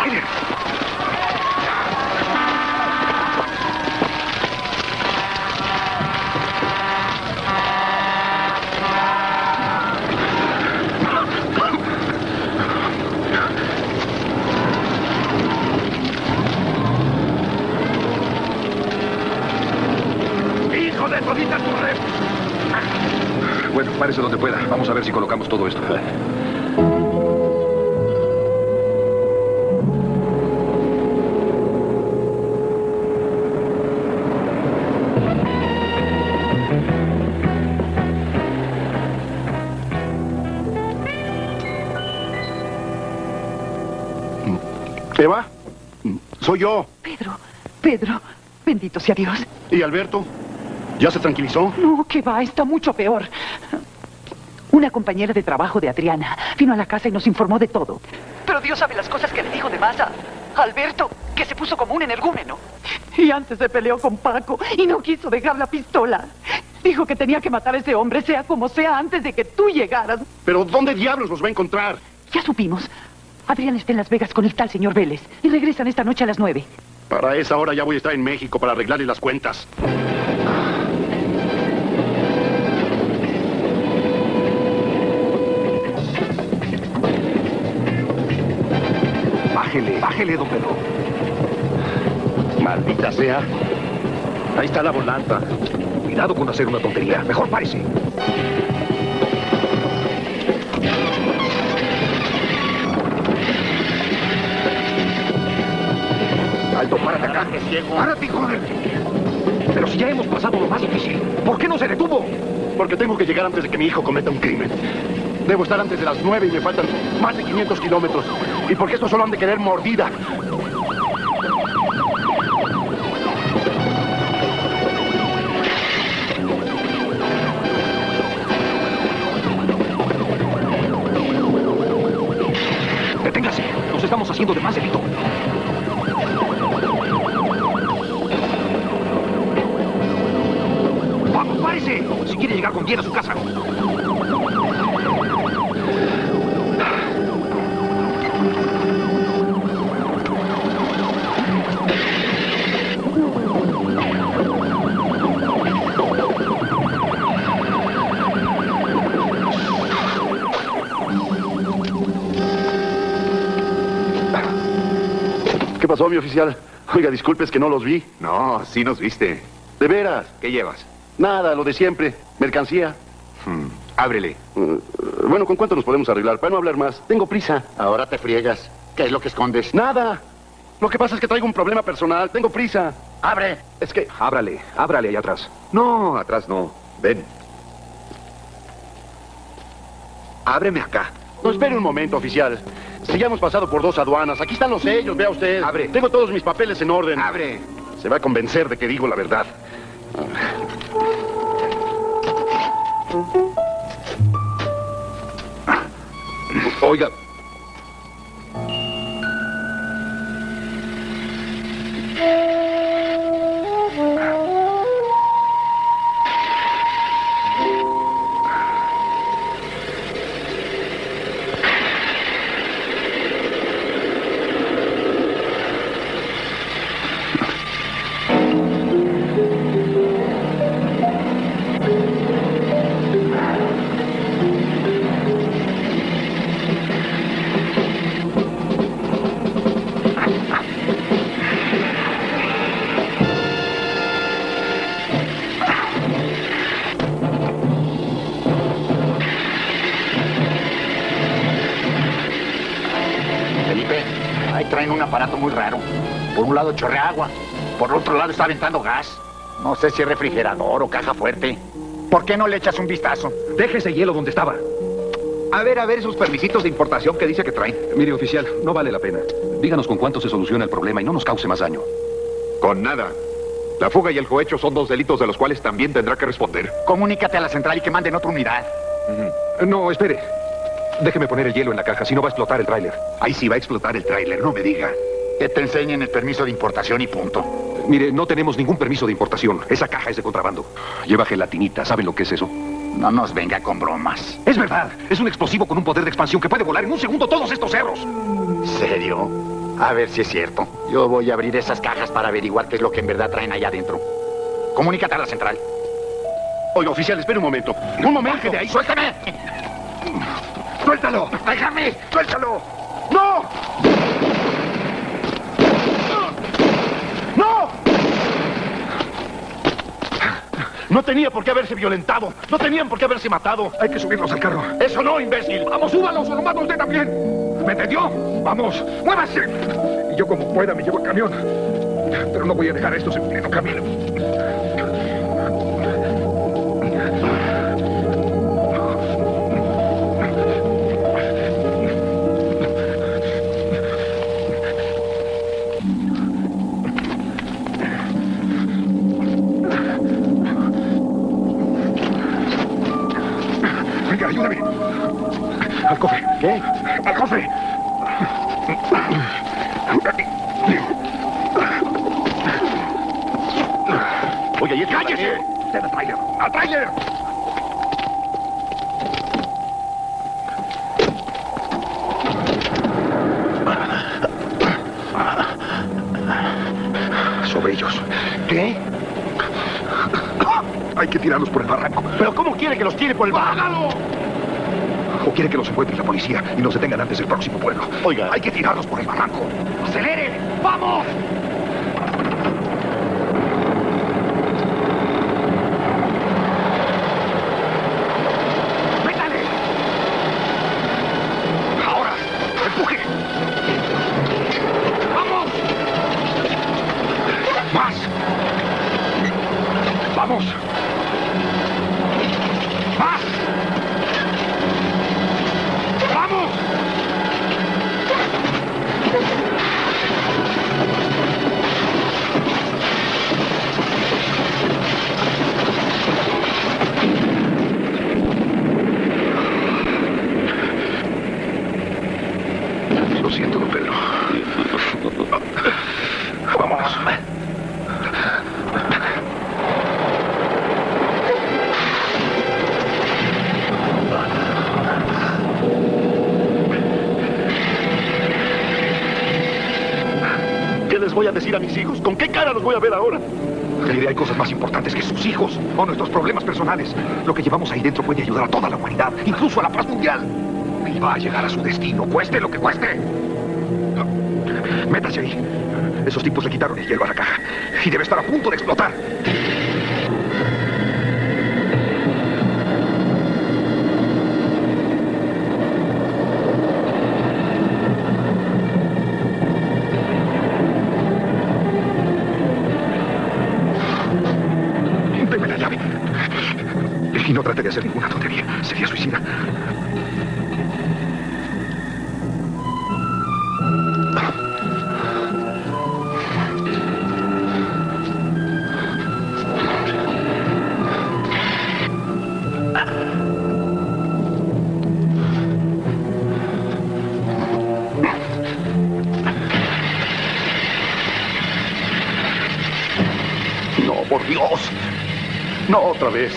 Bueno, párese donde pueda. Vamos a ver si colocamos todo esto. ¿Eva? Soy yo. Pedro, Pedro, bendito sea Dios. ¿Y Alberto? ¿Ya se tranquilizó? No, que va, está mucho peor. Una compañera de trabajo de Adriana vino a la casa y nos informó de todo. Pero Dios sabe las cosas que le dijo de más a Alberto, que se puso como un energúmeno. Y antes se peleó con Paco y no quiso dejar la pistola. Dijo que tenía que matar a ese hombre, sea como sea, antes de que tú llegaras. ¿Pero dónde diablos los va a encontrar? Ya supimos. Adriana está en Las Vegas con el tal señor Vélez y regresan esta noche a las nueve. Para esa hora ya voy a estar en México para arreglarle las cuentas. Bájele, bájele, don Pedro. Maldita sea. Ahí está la volanta. Cuidado con hacer una tontería. Mejor párese. Alto, párate acá. Párate, joder. Pero si ya hemos pasado lo más difícil, ¿por qué no se detuvo? Porque tengo que llegar antes de que mi hijo cometa un crimen. Debo estar antes de las nueve y me faltan más de 500 kilómetros. Y porque estos solo han de querer mordida. Deténgase. Nos estamos haciendo de más delito. ¡Vamos, párese! Si quiere llegar con bien a su casa. Oficial? Oiga, disculpe, es que no los vi. No, sí nos viste. De veras. ¿Qué llevas? Nada, lo de siempre. Mercancía. Hmm, Ábrele. Eh, bueno, ¿con cuánto nos podemos arreglar? Para no hablar más. Tengo prisa. Ahora te friegas. ¿Qué es lo que escondes? Nada. Lo que pasa es que traigo un problema personal. Tengo prisa. ¡Abre! Es que... Ábrale, ábrale allá atrás. No, atrás no. Ven. Ábreme acá. No, espere un momento, oficial. Si ya hemos pasado por dos aduanas. Aquí están los sellos, vea usted. Abre. Tengo todos mis papeles en orden. Abre. Se va a convencer de que digo la verdad. Oiga. Está aventando gas. No sé si refrigerador o caja fuerte. ¿Por qué no le echas un vistazo? Deje ese hielo donde estaba. A ver, a ver esos permisitos de importación que dice que traen. Mire, oficial, no vale la pena. Díganos con cuánto se soluciona el problema y no nos cause más daño. Con nada. La fuga y el cohecho son dos delitos de los cuales también tendrá que responder. Comunícate a la central y que manden otra unidad. No, espere. Déjeme poner el hielo en la caja, si no va a explotar el tráiler. Ahí sí va a explotar el tráiler, no me diga. Que te enseñen el permiso de importación y punto. Mire, no tenemos ningún permiso de importación. Esa caja es de contrabando. Lleva gelatinita. ¿Saben lo que es eso? No nos venga con bromas. Es verdad. Es un explosivo con un poder de expansión que puede volar en un segundo todos estos cerros. ¿Serio? A ver si es cierto. Yo voy a abrir esas cajas para averiguar qué es lo que en verdad traen allá adentro. Comunícate a la central. Oiga, oficial, espere un momento. Un momento. de ahí, suéltame. ¡Suéltalo! Déjame, suéltalo. ¡No! ¡No! No tenía por qué haberse violentado. No tenían por qué haberse matado. Hay que subirlos al carro. Eso no, imbécil. Vamos, súbalos o lo usted también. ¿Me entendió? Vamos, muévase. Y yo como pueda me llevo el camión. Pero no voy a dejar a estos en pleno camino. ¿Qué? Al cofre. Oiga, ¿y es ¡Cállese! ¡Usted al tráiler! ¡Al tráiler! Sobre ellos. ¿Qué? Hay que tirarlos por el barranco. ¿Pero cómo quiere que los tire por el barranco? ¿O quiere que los encuentre la policía y nos detengan antes del próximo pueblo? Oiga. Hay que tirarlos por el barranco. ¡Acelere! ¡Vamos! Voy a ver ahora? Hay cosas más importantes que sus hijos o nuestros problemas personales. Lo que llevamos ahí dentro puede ayudar a toda la humanidad, incluso a la paz mundial. Y va a llegar a su destino, cueste lo que cueste. Métase ahí. Esos tipos le quitaron el hielo la caja y debe estar a punto de explotar. Dios. No otra vez.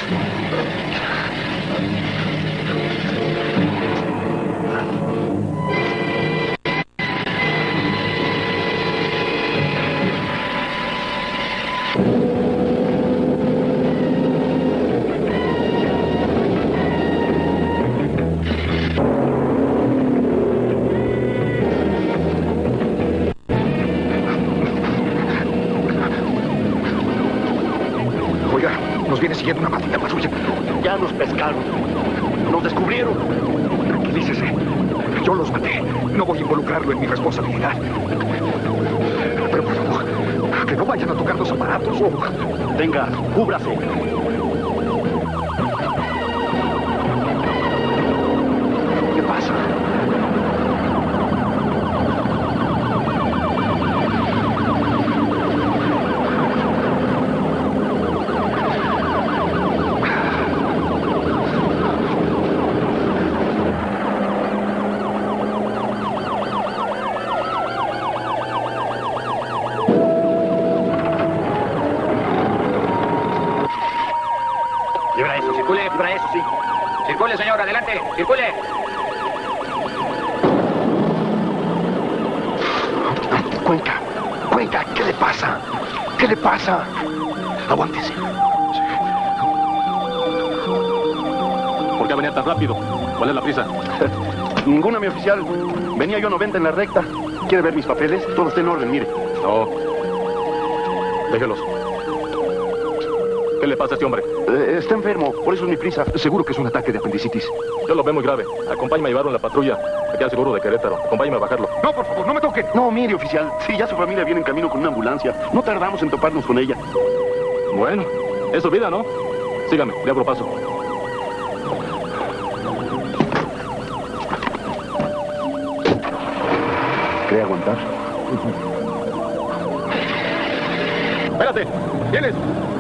90 en la recta. ¿Quiere ver mis papeles? Todo está en orden, mire. No. Déjelos. ¿Qué le pasa a este hombre? Eh, está enfermo, por eso es mi prisa. Seguro que es un ataque de apendicitis. Yo lo veo muy grave. Acompáñame a llevarlo en la patrulla. Aquí al seguro de Querétaro. Acompáñame a bajarlo. No, por favor, no me toque. No, mire, oficial. Sí, ya su familia viene en camino con una ambulancia. No tardamos en toparnos con ella. Bueno, es su vida, ¿no? Sígame, le abro paso. ¿Cree aguantar? Espérate. ¿Vienes? ¿Vienes?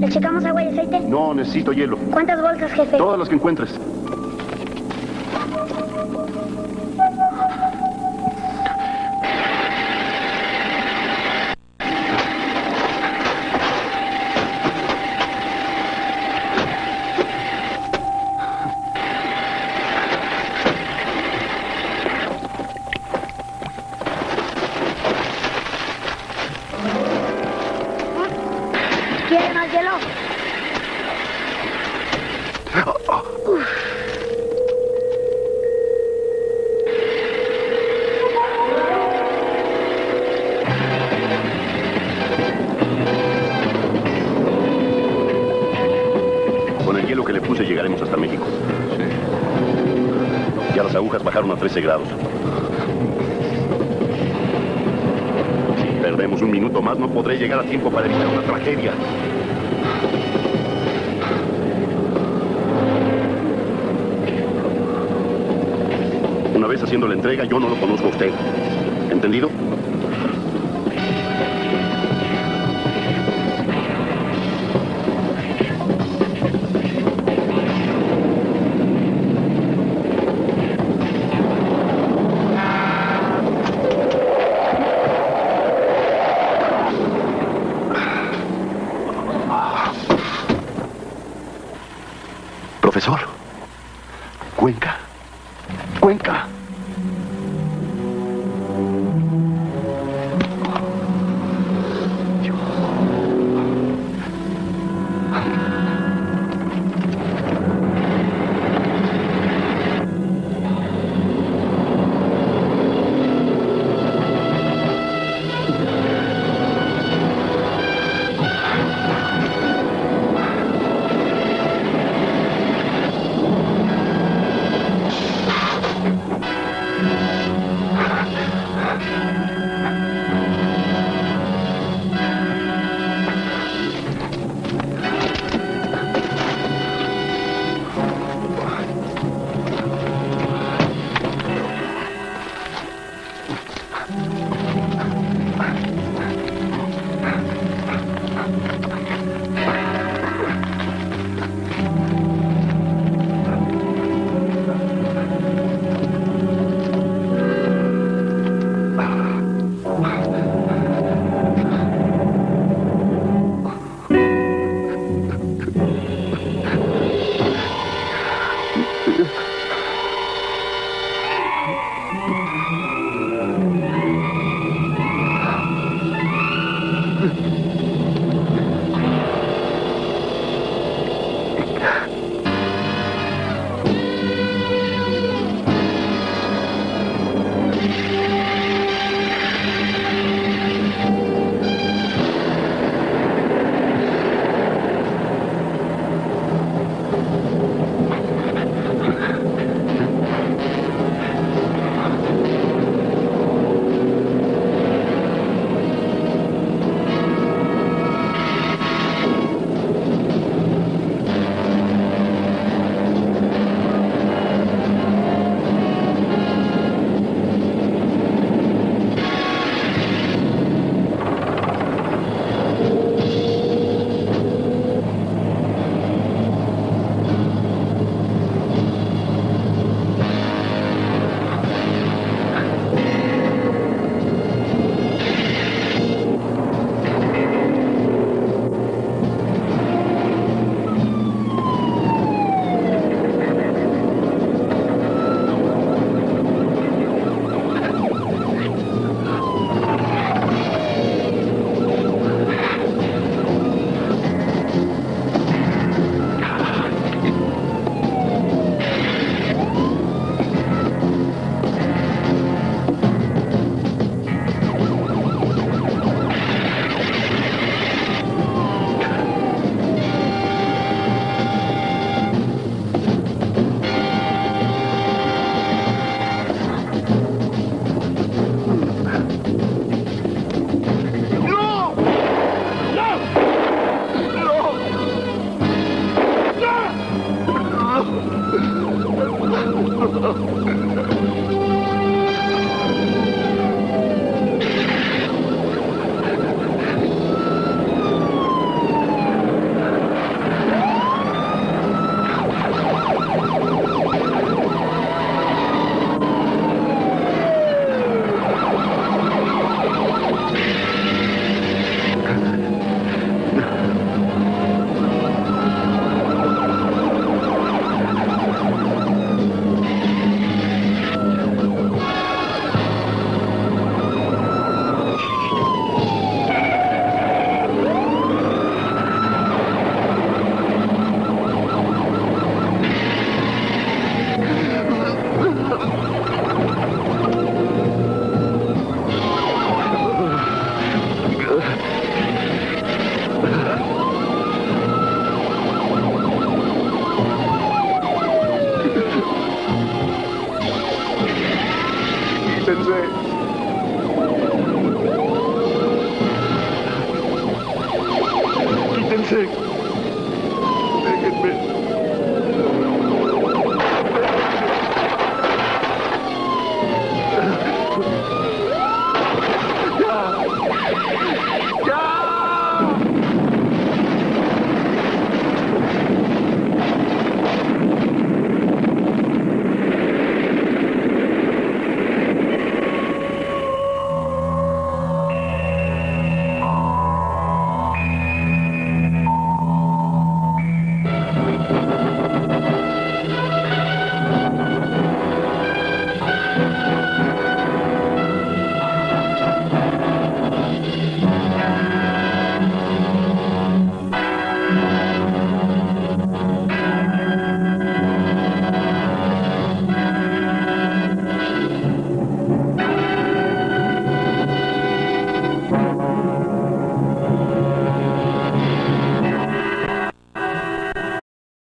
¿Le checamos agua y aceite? No, necesito hielo. ¿Cuántas bolsas, jefe? Todas las que encuentres. 13 grados. Si perdemos un minuto más, no podré llegar a tiempo para evitar una tragedia. Una vez haciendo la entrega, yo no lo conozco a usted. ¿Entendido?